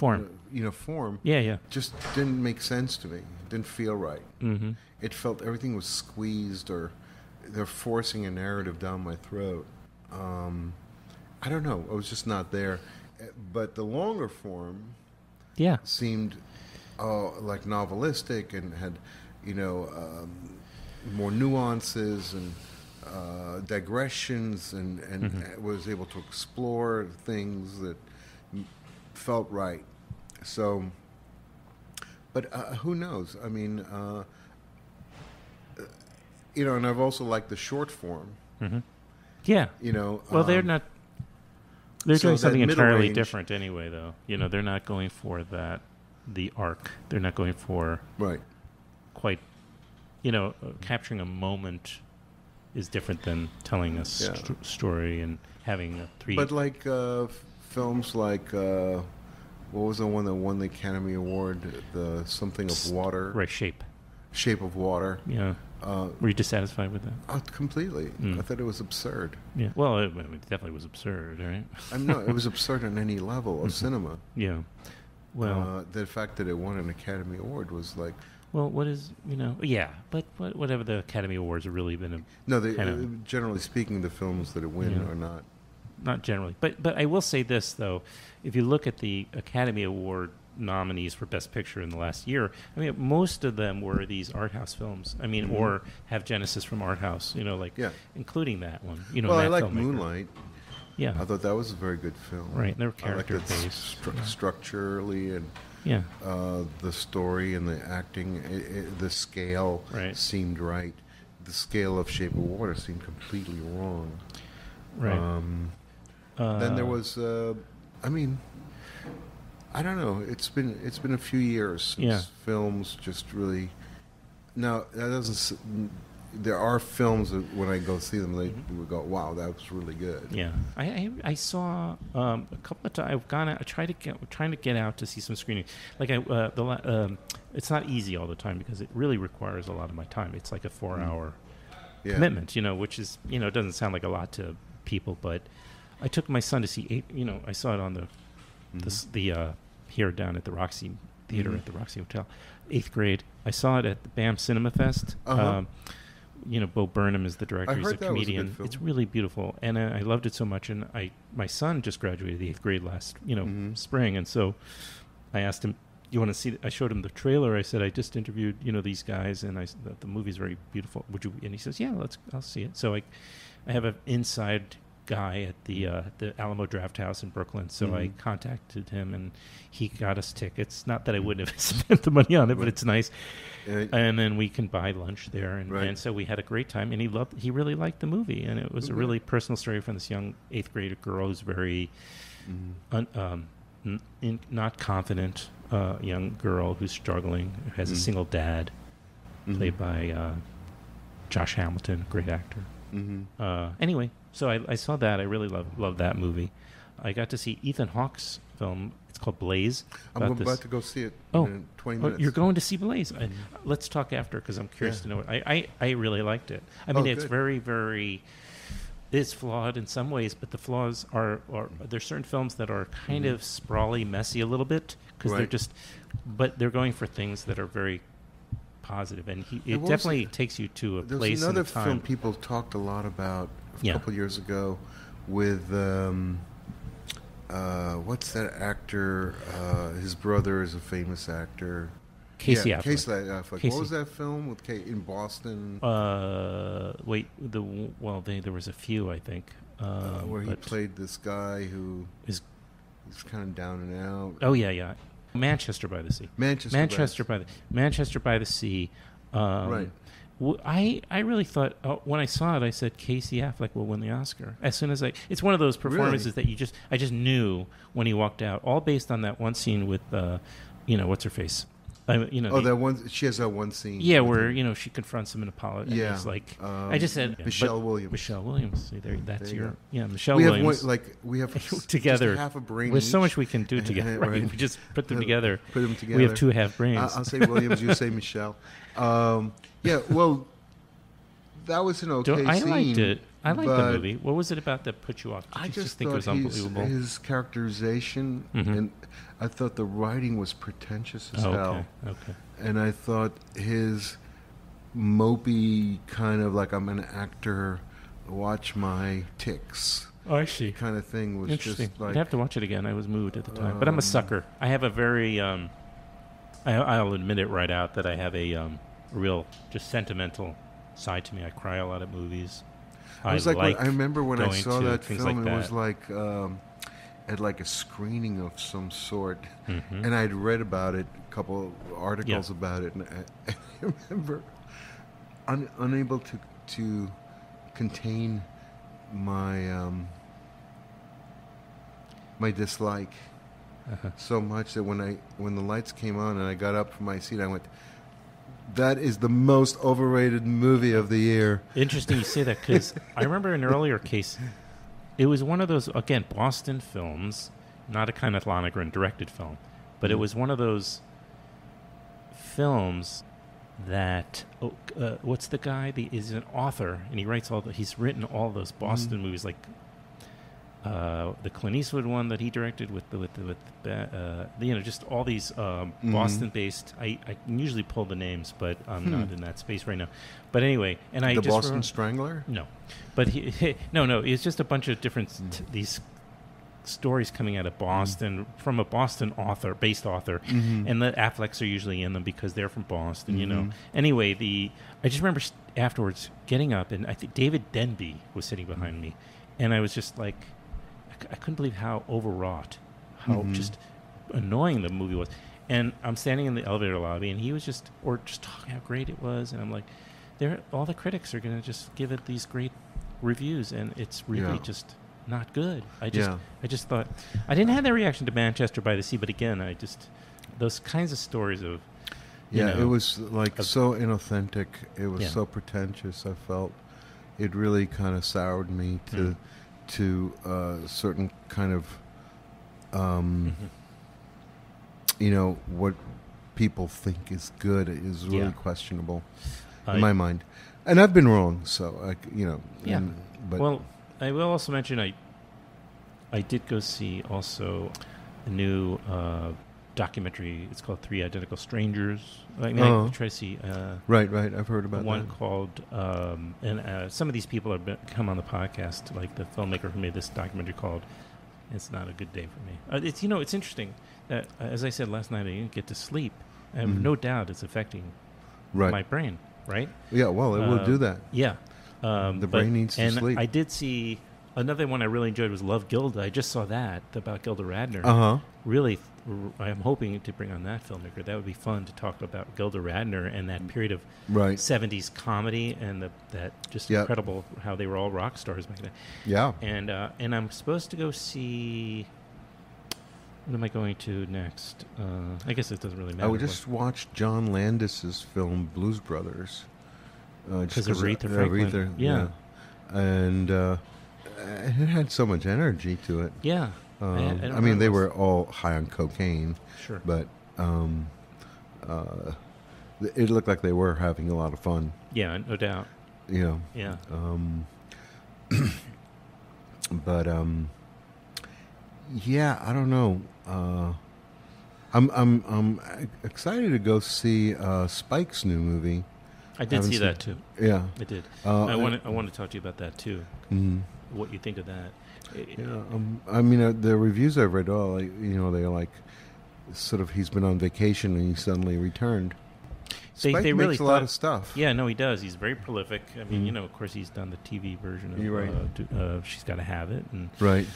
Form. uh, you know, form Yeah, yeah. just didn't make sense to me. It didn't feel right. Mm-hmm. it felt everything was squeezed or they're forcing a narrative down my throat. Um, I don't know. I was just not there. Uh, But the longer form Yeah. seemed uh, like novelistic and had, you know, um, more nuances and uh, digressions and, and Mhm. was able to explore things that felt right. So, but uh, who knows? I mean, uh, uh, you know, and I've also liked the short form. hmm Yeah. You know, Well, they're um, not. They're so doing something entirely range- different anyway, though. You know, they're not going for that the arc. They're not going for right. quite. You know, uh, capturing a moment is different than telling a Yeah. st- story and having a three. But like uh, f- films like uh, what was the one that won the Academy Award? The something of water, right shape. Shape of Water. Yeah. Uh, Were you dissatisfied with that? oh, completely. Mm. I thought it was absurd. Yeah. Well, it, it definitely was absurd, right? I mean, no, it was absurd on any level of Mhm. cinema. Yeah. Well, uh, the fact that it won an Academy Award was like well, what is you know? Yeah, but what, whatever the Academy Awards have really been a no. They, uh, generally speaking, the films that it win Yeah. are not. Not generally, but but I will say this though, if you look at the Academy Award nominees for Best Picture in the last year, I mean most of them were these art house films. I mean, Mhm. or have genesis from art house. You know, like Yeah. including that one. You know, well, I like filmmaker. Moonlight. Yeah, I thought that was a very good film. right. They're I liked character it based. stru- structurally and yeah, uh, the story and the acting. i i the scale Right. seemed right. The scale of Shape of Water seemed completely wrong. right. Um, then there Uh, was. Uh, I mean, I don't know. It's been it's been a few years since Yeah. films just really. Now that doesn't. There are films that when I go see them, they Mhm. would go, "Wow, that was really good." Yeah, I, I, I saw um, a couple of times. I've gone. Out, I try to get trying to get out to see some screening. Like I, uh, the um, it's not easy all the time because it really requires a lot of my time. It's like a four-hour Yeah. commitment, you know, which is you know it doesn't sound like a lot to people, but I took my son to see eight. You know, I saw it on the Mhm. the, the uh, here down at the Roxy Theater Mhm. at the Roxy Hotel, eighth grade. I saw it at the BAM Cinema Fest. Uh-huh. Um, you know, Bo Burnham is the director. I He's heard a that was a good comedian. film. It's really beautiful, and uh, I loved it so much. And I, my son just graduated the eighth grade last, you know, Mhm. spring, and so I asked him, "You want to see?" th-" I showed him the trailer. I said, "I just interviewed, you know, these guys, and I the, the movie's very beautiful. Would you?" And he says, "Yeah, let's. I'll see it." So I, I have an inside guy at the uh, the Alamo Drafthouse in Brooklyn. So I Mhm. contacted him, and he got us tickets. Not that I wouldn't have spent the money on it, but it's nice. Uh, And then we can buy lunch there, and, Right. and so we had a great time. And he loved, he really liked the movie, and it was a really personal story from this young eighth grader girl who's very mhm. un, um, n- in, not confident uh, young girl who's struggling, who has a Mhm. single dad, played by uh, Josh Hamilton, great actor. Mhm. Uh, anyway, so I, I saw that. I really love love that movie. I got to see Ethan Hawke's film. It's called Blaze. I'm about about, to go see it Oh. in 20 Oh, minutes. you're going to see Blaze. I, Mhm. let's talk after because I'm curious Yeah. to know. What, I, I I really liked it. I mean, Oh, it's good. very very. It's flawed in some ways, but the flaws are, are there's certain films that are kind Mhm. of sprawly, messy a little bit because they're just, but they're going for things that are very positive, and he it definitely takes you to a There's place another and a time. film people talked a lot about a Yeah. couple years ago with um, uh, what's that actor? Uh, his brother is a famous actor. Casey yeah, Affleck. Casey Affleck. Casey. What was that film with Kate in Boston? Uh, wait, the well, they, there was a few, I think. Um, uh, where he played this guy who is kind of down and out. oh yeah, yeah, Manchester by the Sea. Manchester. Manchester by by the Manchester by the Sea. Um, Right. I I really thought oh, when I saw it, I said Casey Affleck will win the Oscar. As soon as I, it's one of those performances that you just I just knew when he walked out, all based on that one scene with, uh, you know, what's her face, I, you know, Oh, the- that one. She has that one scene. yeah, where him. you know she confronts him in apology. Yeah, he's like um, I just said Michelle Williams. Michelle Williams. See, there, that's There you your go. yeah, Michelle we Williams. have one, like we have together. just half a brain. There's so much we can do together. Right? Right. We just put them together. Put them together. We have two half brains. I- I'll say Williams. You say Michelle. Um, yeah. Well, that was an okay Don't- I scene. liked it. I liked the movie. What was it about that put you off? Did I you just, think it was unbelievable? his characterization, Mhm. and I thought the writing was pretentious as oh, hell. okay. Okay. And I thought his mopey kind of like I'm an actor, watch my ticks Oh, I see. kind of thing was Interesting. just like I'd have to watch it again. I was moved at the time, but I'm Um, a sucker. I have a very, um, I, I'll admit it right out that I have a um, real, just sentimental side to me. I cry a lot at movies. I was like, when- I remember when I saw that film, like it was like um, at like a screening of some sort, Mhm. and I'd read about it, a couple of articles Yeah. about it, and I, I remember un, unable to to contain my um, my dislike Uh-huh. so much that when I when the lights came on and I got up from my seat, I went, "That is the most overrated movie of the year." Interesting you say that because I remember an earlier case. It was one of those again Boston films, not a Kenneth Lonergan directed film, but it Mm. was one of those films that oh, uh, what's the guy? The is an author and he writes all the. He's written all those Boston Mm. movies like. Uh, the Clint Eastwood one that he directed with the with the with the, uh, you know just all these um, Mhm. Boston-based. I, I can usually pull the names, but I'm Hmm. not in that space right now. But anyway, and I the just Boston remember- Strangler. no, but he, no, no. It's just a bunch of different Mm. t- these stories coming out of Boston from a Boston author, based author, Mhm. and the Afflecks are usually in them because they're from Boston. You know. Mhm. Anyway, the I just remember s- afterwards getting up, and I think David Denby was sitting behind me, and I was just like, I, couldn't believe how overwrought, how Mhm. just annoying the movie was. And I'm standing in the elevator lobby, and he was just, or just talking how great it was, and I'm like, there, all the critics are going to just give it these great reviews, and it's really Yeah. just not good. I just, Yeah. I just thought, I didn't have that reaction to Manchester by the Sea, but again, I just, those kinds of stories of, you Yeah, know, it was like of- so inauthentic. It was Yeah. so pretentious. I felt it really kind of soured me to Mm. To uh, certain kind of um, Mhm. you know what people think is good is really Yeah. questionable I- in my mind, and I've been wrong. So I, c- you know, Yeah. and- but well, I will also mention I I did go see also a new uh, documentary. It's called Three Identical Strangers. Oh. I try to see uh, right, right. I've heard about one that. called, um, and uh, some of these people have been, come on the podcast, like the filmmaker who made this documentary called "It's Not a Good Day for Me." Uh, it's you know it's interesting that uh, as I said last night, I didn't get to sleep. I have Mhm. no doubt it's affecting Right. my brain. Right. yeah. Well, it will Uh, do that. Yeah. Um, The but- brain needs to and sleep. I did see another one I really enjoyed was Love Gilda. I just saw that about Gilda Radner. Uh huh. Really, I'm hoping to bring on that filmmaker. That would be fun to talk about Gilda Radner and that period of Right. 70s comedy and the, that just Yep. incredible how they were all rock stars back then. Yeah. And uh, and I'm supposed to go see. What am I going to next? Uh, I guess it doesn't really matter. I would just watch John Landis's film Blues Brothers. Uh, just 'Cause of 'cause Aretha uh, Franklin. Aretha, Yeah. and uh, it had so much energy to it. yeah. Um, I- I I, mean, they were all high on cocaine, Sure. but um, uh, it looked like they were having a lot of fun. yeah, no doubt. You know, Yeah. um, but um, yeah, I don't know. Uh, I'm I'm I'm excited to go see uh, Spike's new movie. I did haven't see that too. Yeah, I did. uh, I want to. I want to talk to you about that too. mhm. What you think of that? I- Yeah, um, I mean, uh, the reviews I've read, all like, you know, they're like, sort of, he's been on vacation and he suddenly returned. They- Spike they really makes a lot of stuff. Yeah, no, he does. He's very prolific. I mean, Mm. you know, of course, he's done the TV version of right. uh, uh, She's Got to Have It, and Right.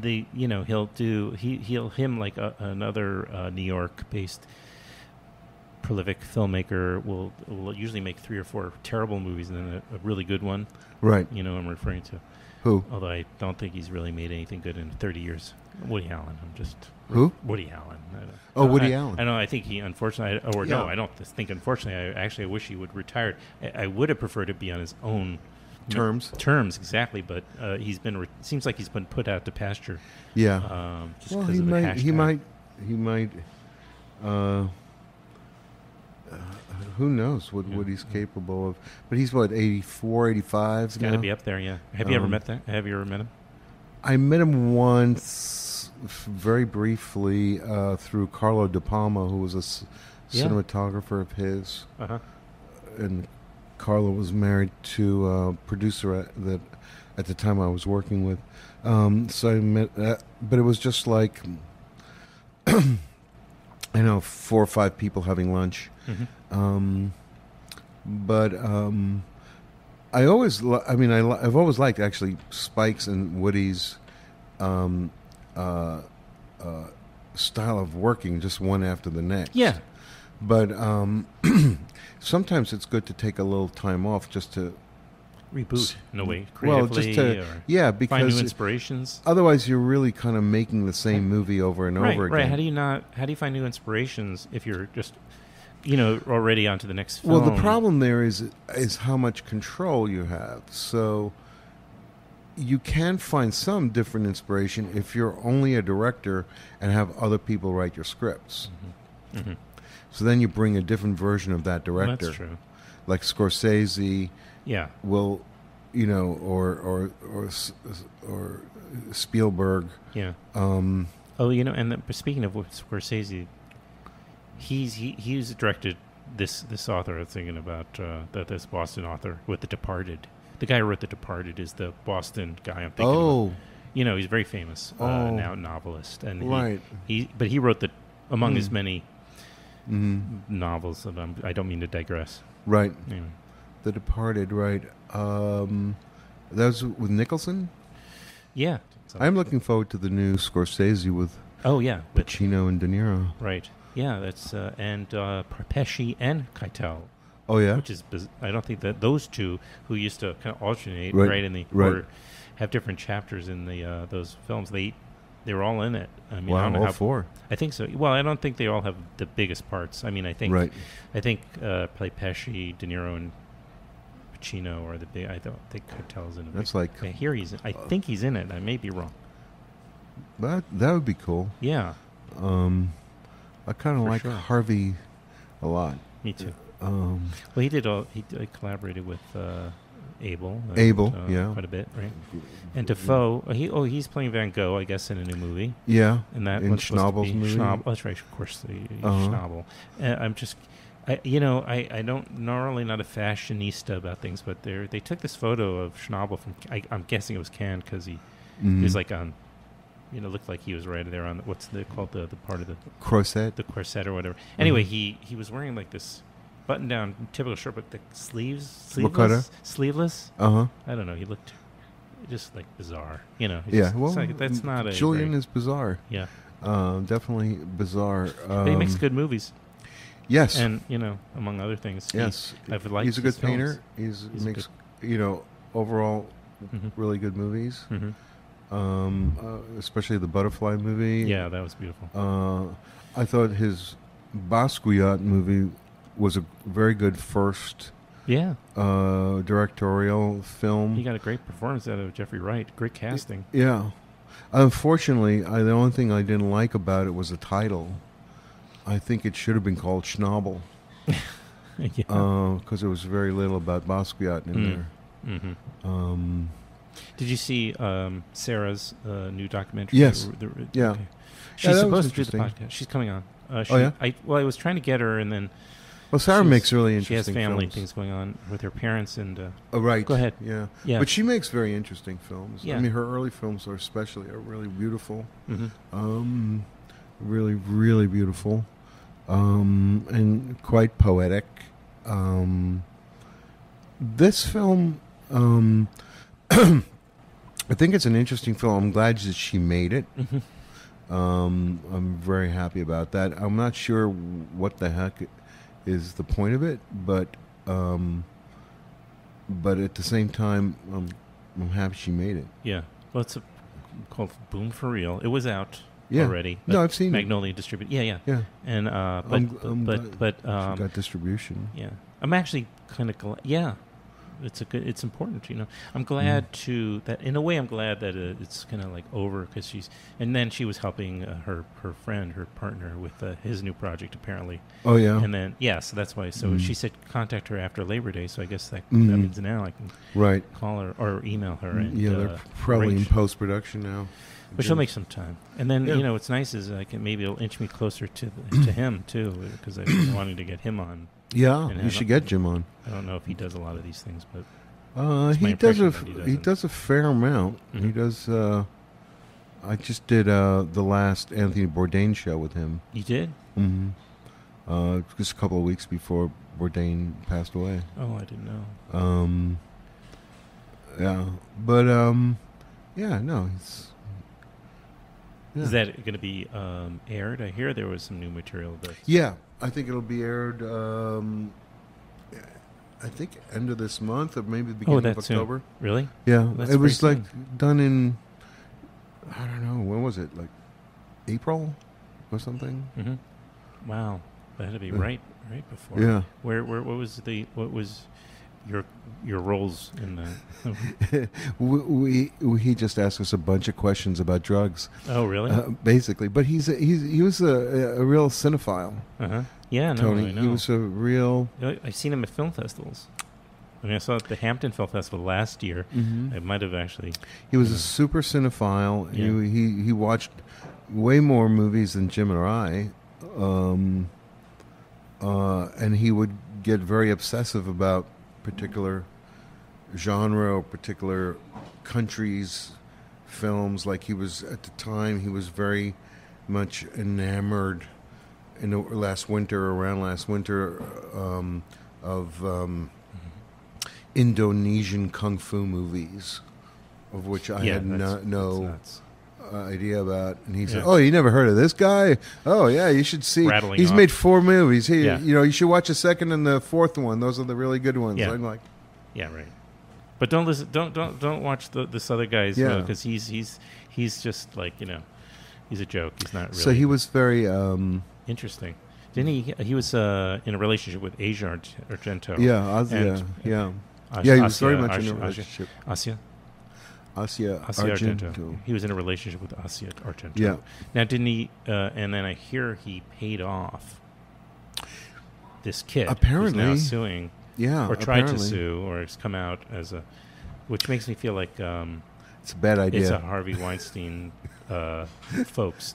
the you know he'll do he he'll him like a, another uh, New York-based prolific filmmaker will will usually make three or four terrible movies and then a, a really good one. Right. You know, I'm referring to. Who? Although I don't think he's really made anything good in 30 years. Woody Allen. I'm just Who? Woody Allen. I don't- Oh, Woody I- Allen. I know. I think he, unfortunately, or no, I don't think unfortunately. I actually I wish he would retire. I, I would have preferred to be on his own Terms. terms exactly, but uh, he's been. Re- seems like he's been put out to pasture. Yeah. Um, just well, 'cause he of the might, he might. He might. Uh, uh, who knows what, what he's capable of? But he's what 84, 85 He's got to be up there. Yeah. Have you ever Um, met that? Have you ever met him? I met him once, very briefly, uh, through Carlo Di Palma, who was a s- Yeah. cinematographer of his, Uh huh. and Carlo was married to a producer at, that at the time I was working with. Um, so I met, uh, but it was just like, I know, four or five people having lunch. hmm Um, but um, I always, li- I mean, I, li- I've always liked actually Spike's and Woody's um, uh, uh, style of working, just one after the next. Yeah. But um, sometimes it's good to take a little time off just to Reboot in a way, well, creatively, just to or yeah, find because new inspirations. otherwise you're really kind of making the same movie over and right, over right. again. How do you not? How do you find new inspirations if you're just, you know, already onto the next film? Well, the problem there is is how much control you have. So you can find some different inspiration if you're only a director and have other people write your scripts. hmm So then you bring a different version of that director. That's true. Like Scorsese Yeah. will, you know, or or or or Spielberg. Yeah. Um, Oh, you know, and the, speaking of Scorsese, he's he he's directed this this author I was thinking about uh, that this Boston author with The Departed. The guy who wrote The Departed is the Boston guy I'm thinking. of. oh, you know, he's very famous uh, Oh. now novelist, and right. he but he wrote the among his Hmm. many hmm novels. That I'm, I don't mean to digress. Right. Anyway. The Departed. Right. Um, that was with Nicholson. Yeah. I'm looking forward to the new Scorsese with oh yeah, with, Pacino and De Niro. right. Yeah, that's uh, and uh, Pesci and Keitel. Oh yeah, which is biz- I don't think that those two who used to kind of alternate Right, right, in the right. or have different chapters in the uh, those films they they were all in it. I mean, I wow, don't know all how, four. I think so. Well, I don't think they all have the biggest parts. I mean, I think Right. I think uh, play Pesci, De Niro, and Pacino are the big. I don't think Keitel's in it. That's like I hear he's. I think he's in it. I may be wrong. that. That would be cool. Yeah, Um, I kind of like sure. Harvey a lot. me too. Um, Well, he did all. He d- collaborated with uh, Abel. and, Abel, uh, yeah. quite a bit, right? And Dafoe. uh, He oh he's playing Van Gogh, I guess, in a new movie. yeah, And that In Schnabel's movie? Schnabel. That's right, of course, the Uh-huh. Schnabel. Uh, I'm just, I, you know, I, I don't normally not a fashionista about things, but they they took this photo of Schnabel from. I, I'm guessing it was Cannes because he, he Mhm. was like on, you know, looked like he was right there on the, what's the called the the part of the Croisette. the corset or whatever. Anyway, Mhm. he he was wearing like this button down typical shirt, but the sleeves sleeveless. Sleeveless. Uh huh. I don't know. He looked just like bizarre. You know. Yeah. Well, like- that's not a Julian is bizarre. yeah. Uh, definitely bizarre. Um, But he makes good movies, Yes. and you know, among other things, he- yes. I've liked He's a good painter. He's, He's makes you know overall Mhm. really good movies. Mhm. Um, uh, especially the Butterfly movie. Yeah, that was beautiful. Uh, I thought his Basquiat movie was a very good first Yeah, uh, directorial film. he got a great performance out of Jeffrey Wright. Great casting. yeah. Unfortunately, I, the only thing I didn't like about it was the title. I think it should have been called Schnabel yeah. because there was very little about Basquiat in Mm. there. hmm Um, Did you see um, Sarah's uh, new documentary? Yes. The- the- Yeah. okay. She's was supposed to do the podcast. She's coming on. Uh, she, Oh, yeah? I, well, I was trying to get her, and then well, Sarah makes really interesting. she has family films. things going on with her parents, and uh, Oh, right. Go ahead. Yeah. yeah. But she makes very interesting films. Yeah. I mean, her early films are especially are really beautiful. Mhm. Um, really, really beautiful, um, and quite poetic. Um, this film, um, I think it's an interesting film. I'm glad that she made it. Mhm. Um, I'm very happy about that. I'm not sure what the heck is the point of it, but um, but at the same time, I'm, I'm happy she made it. Yeah. Well, it's a, called Boom for Real. It was out Yeah. already. No, I've seen. Magnolia distributed. Yeah, yeah. Yeah, And uh, but I'm- I'm but but um, got distribution. yeah, I'm actually kind of glad. Yeah, it's a good. It's important, you know. I'm glad to that. In a way, I'm glad that uh, it's kind of like over because she's. And then she was helping uh, her her friend, her partner, with uh, his new project apparently. Oh yeah, And then yeah, so that's why. So Mm. she said contact her after Labor Day. So I guess that Mm. that means now I can right. call her or email her. And, yeah, uh, they're probably in post production now. But she'll make some time, and then Yeah. you know what's nice is I can maybe it'll inch me closer to the, to him too because I've been wanting to get him on. Yeah, you should get Jim on. I don't know if he does a lot of these things, but Uh, he does a impression f- that he he doesn't. a fair amount. He Mhm. does. Uh, I just did uh, the last Anthony Bourdain show with him. you did. hmm Uh, just a couple of weeks before Bourdain passed away. Oh, I didn't know. Um, yeah, but um, yeah, no, he's Is that going to be um, aired? I hear there was some new material. That Yeah, I think it'll be aired. Um, I think end of this month or maybe the beginning oh, of that's soon. October. Really? Yeah, That's it was like done in. I don't know when was it like April or something. Mm-hmm. Wow, that had to be Yeah. right, right before. Yeah. Where, where, what was the, what was your, your roles in the? we, we, he just asked us a bunch of questions about drugs, Oh, really? uh, basically. But he's a, he's he was a, a real cinephile, Uh huh. Yeah, no, Tony. I know. He was a real. I've seen him at film festivals. I mean, I saw at the Hampton Film Festival last year. I might have actually. He was Yeah. a super cinephile. Yeah. He, he he watched way more movies than Jim or I, um, uh, and he would get very obsessive about particular genre or particular countries' films. Like he was at the time, he was very much enamored in the last winter, around last winter, um, of um, Indonesian kung fu movies, of which I yeah, had that's- no, that's no nuts. idea about. And he said, Yeah. "Oh, you never heard of this guy? Oh, yeah, you should see. Rattling He's off. made four movies. He, Yeah. you know, you should watch the second and the fourth one. Those are the really good ones." Yeah. I'm like, Yeah, right. But don't listen. Don't don't don't watch the this other guy's Yeah. because he's he's he's just like you know, he's a joke. He's not really so he was very, um, interesting. Didn't he? He was uh, in a relationship with Asia Argento. yeah, yeah, And- yeah, As- yeah. He was Asia- very much in a relationship. Asia, Asia, Asia Argento. Argento. He was in a relationship with Asia Argento. Yeah. Now, didn't he? Uh, and then I hear he paid off this kid. Apparently. now suing Yeah, or tried to sue, or has come out as a, which makes me feel like um, It's a bad idea. it's a Harvey Weinstein uh, folks.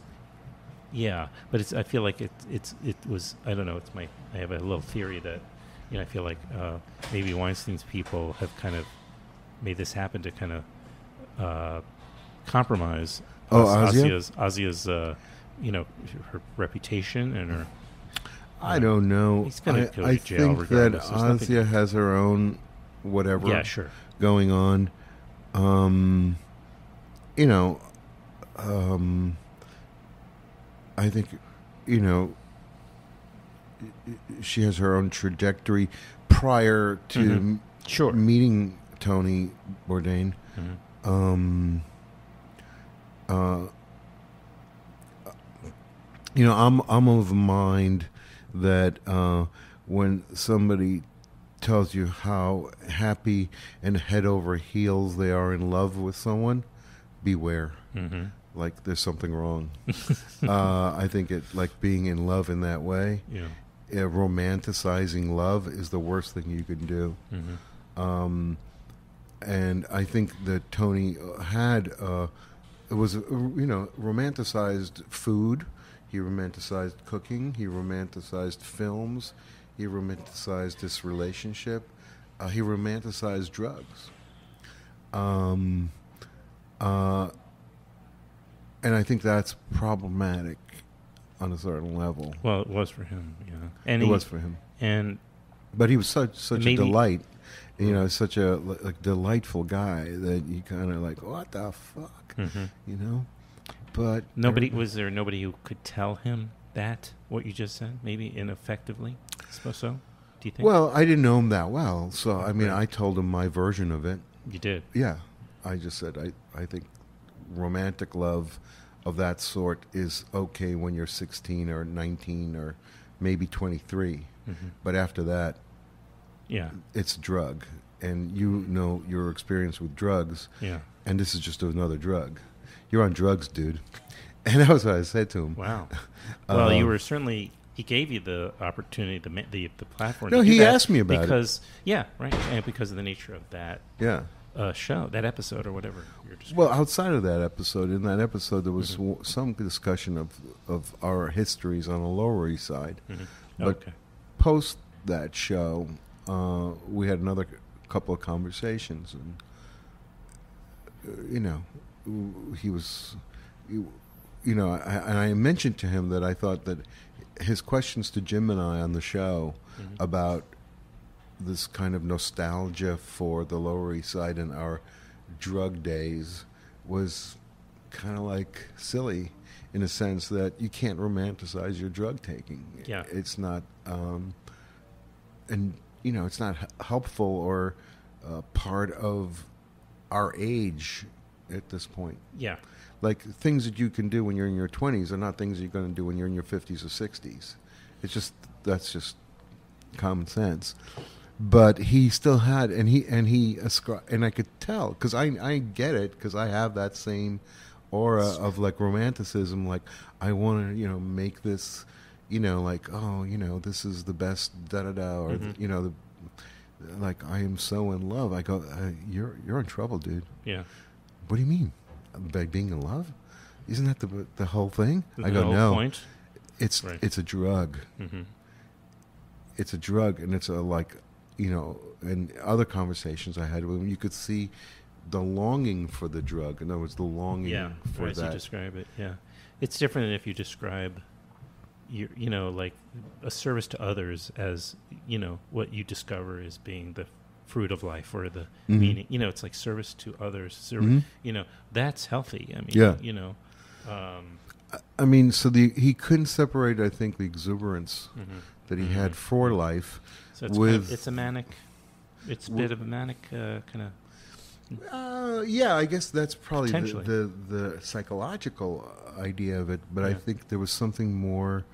Yeah, but it's. I feel like it. It's. It was. I don't know. It's my. I have a little theory that, you know, I feel like uh, maybe Weinstein's people have kind of made this happen to kind of uh, compromise. Oh, As- Asia? Asia's, Asia's, uh, you know, her reputation and her. I don't know. He's gonna I, go to I jail think that regardless. There's nothing- Asia has her own whatever Yeah, sure. going on. Um, you know, um, I think, you know, she has her own trajectory prior to Mhm. m- Sure. meeting Tony Bourdain. Mhm. Um, uh, you know, I'm I'm of mind that uh, when somebody tells you how happy and head over heels they are in love with someone, beware. Mhm. Like there's something wrong. uh, I think it like being in love in that way, Yeah. uh, romanticizing love is the worst thing you can do. Mhm. Um, and I think that Tony had uh, it was uh, you know romanticized food. He romanticized cooking. He romanticized films. He romanticized this relationship. Uh, he romanticized drugs. Um, uh, and I think that's problematic on a certain level. Well, it was for him. Yeah. And it he, was for him, And but he was such such a delight. You know, such a like, delightful guy that you kind of like, what the fuck, Mhm. you know. But Nobody was there. Nobody who could tell him that what you just said, maybe ineffectively. I suppose so. Do you think? Well, I didn't know him that well, so I mean, Right. I told him my version of it. you did. Yeah, I just said I I think romantic love of that sort is okay when you're 16 or 19 or maybe 23, Mhm. but after that, Yeah. it's a drug, and you know your experience with drugs. Yeah. and this is just another drug. You're on drugs, dude. And that was what I said to him. Wow. Well, you Um, were certainly. He gave you the opportunity, the the, the platform. No, he asked me about it. because, yeah, right, and because of the nature of that Yeah. uh, show, that episode, or whatever. Well, outside of that episode, in that episode, there was Mhm. w some discussion of of our histories on the Lower East Side. Mhm. but- okay. Post that show, uh, we had another couple of conversations, and uh, you know, he was, you, know, I, and I mentioned to him that I thought that his questions to Jim and I on the show Mhm. about this kind of nostalgia for the Lower East Side and our drug days was kind of like silly. in a sense that you can't romanticize your drug taking. Yeah. it's not, um, and you know, it's not helpful or uh, part of our age at this point. Yeah. Like things that you can do when you're in your 20s are not things you're going to do when you're in your 50s or 60s. It's just that's just common sense. But he still had, and he and he ascri- and I could tell because I I get it because I have that same aura of like romanticism. Like I want to you know make this, you know like oh you know this is the best da da da or Mhm. you know the, like I am so in love. I go uh, you're you're in trouble, dude. Yeah. What do you mean? By being in love? Isn't that the the whole thing? I The go whole no. Point. It's Right. it's a drug. hmm It's a drug, and it's a like you know. And other conversations I had with him, you could see the longing for the drug. In other words, the longing Yeah. for As you describe it. Yeah. It's different than if you describe your, you know, like a service to others as, you know, what you discover as being the fruit of life or the Mhm. meaning. You know, it's like service to others. Serv- Mhm. You know, that's healthy. I mean, Yeah. you know, um, I mean, so the he couldn't separate. I think the exuberance mhm. that he Mhm. had for life. so it's, kind of- with- it's a manic, it's a bit of a manic uh, kind of, Uh, yeah, I guess that's probably the, the the psychological idea of it. But I think there was something more,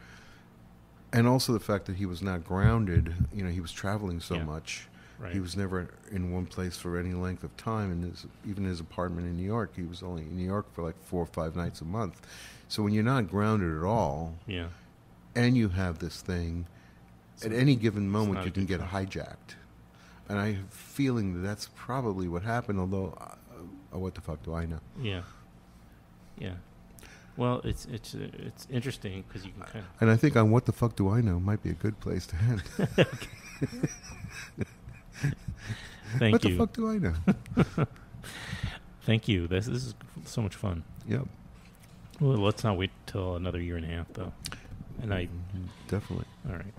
and also the fact that he was not grounded. You know, he was traveling so Yeah. much. Right. He was never in one place for any length of time, and his, even his apartment in New York, he was only in New York for like four or five nights a month. So when you're not grounded at all, yeah. and you have this thing, So at any given moment you can get hijacked. And I have a feeling that that's probably what happened. Although, uh, uh, what the fuck do I know? Yeah. Yeah. Well, it's it's uh, it's interesting because you can kind of And I think on what the fuck do I know might be a good place to end. thank what you, the fuck do I know? thank you. This this is so much fun. yep, Well, let's not wait till another year and a half though. And I, mm-hmm. definitely. all right.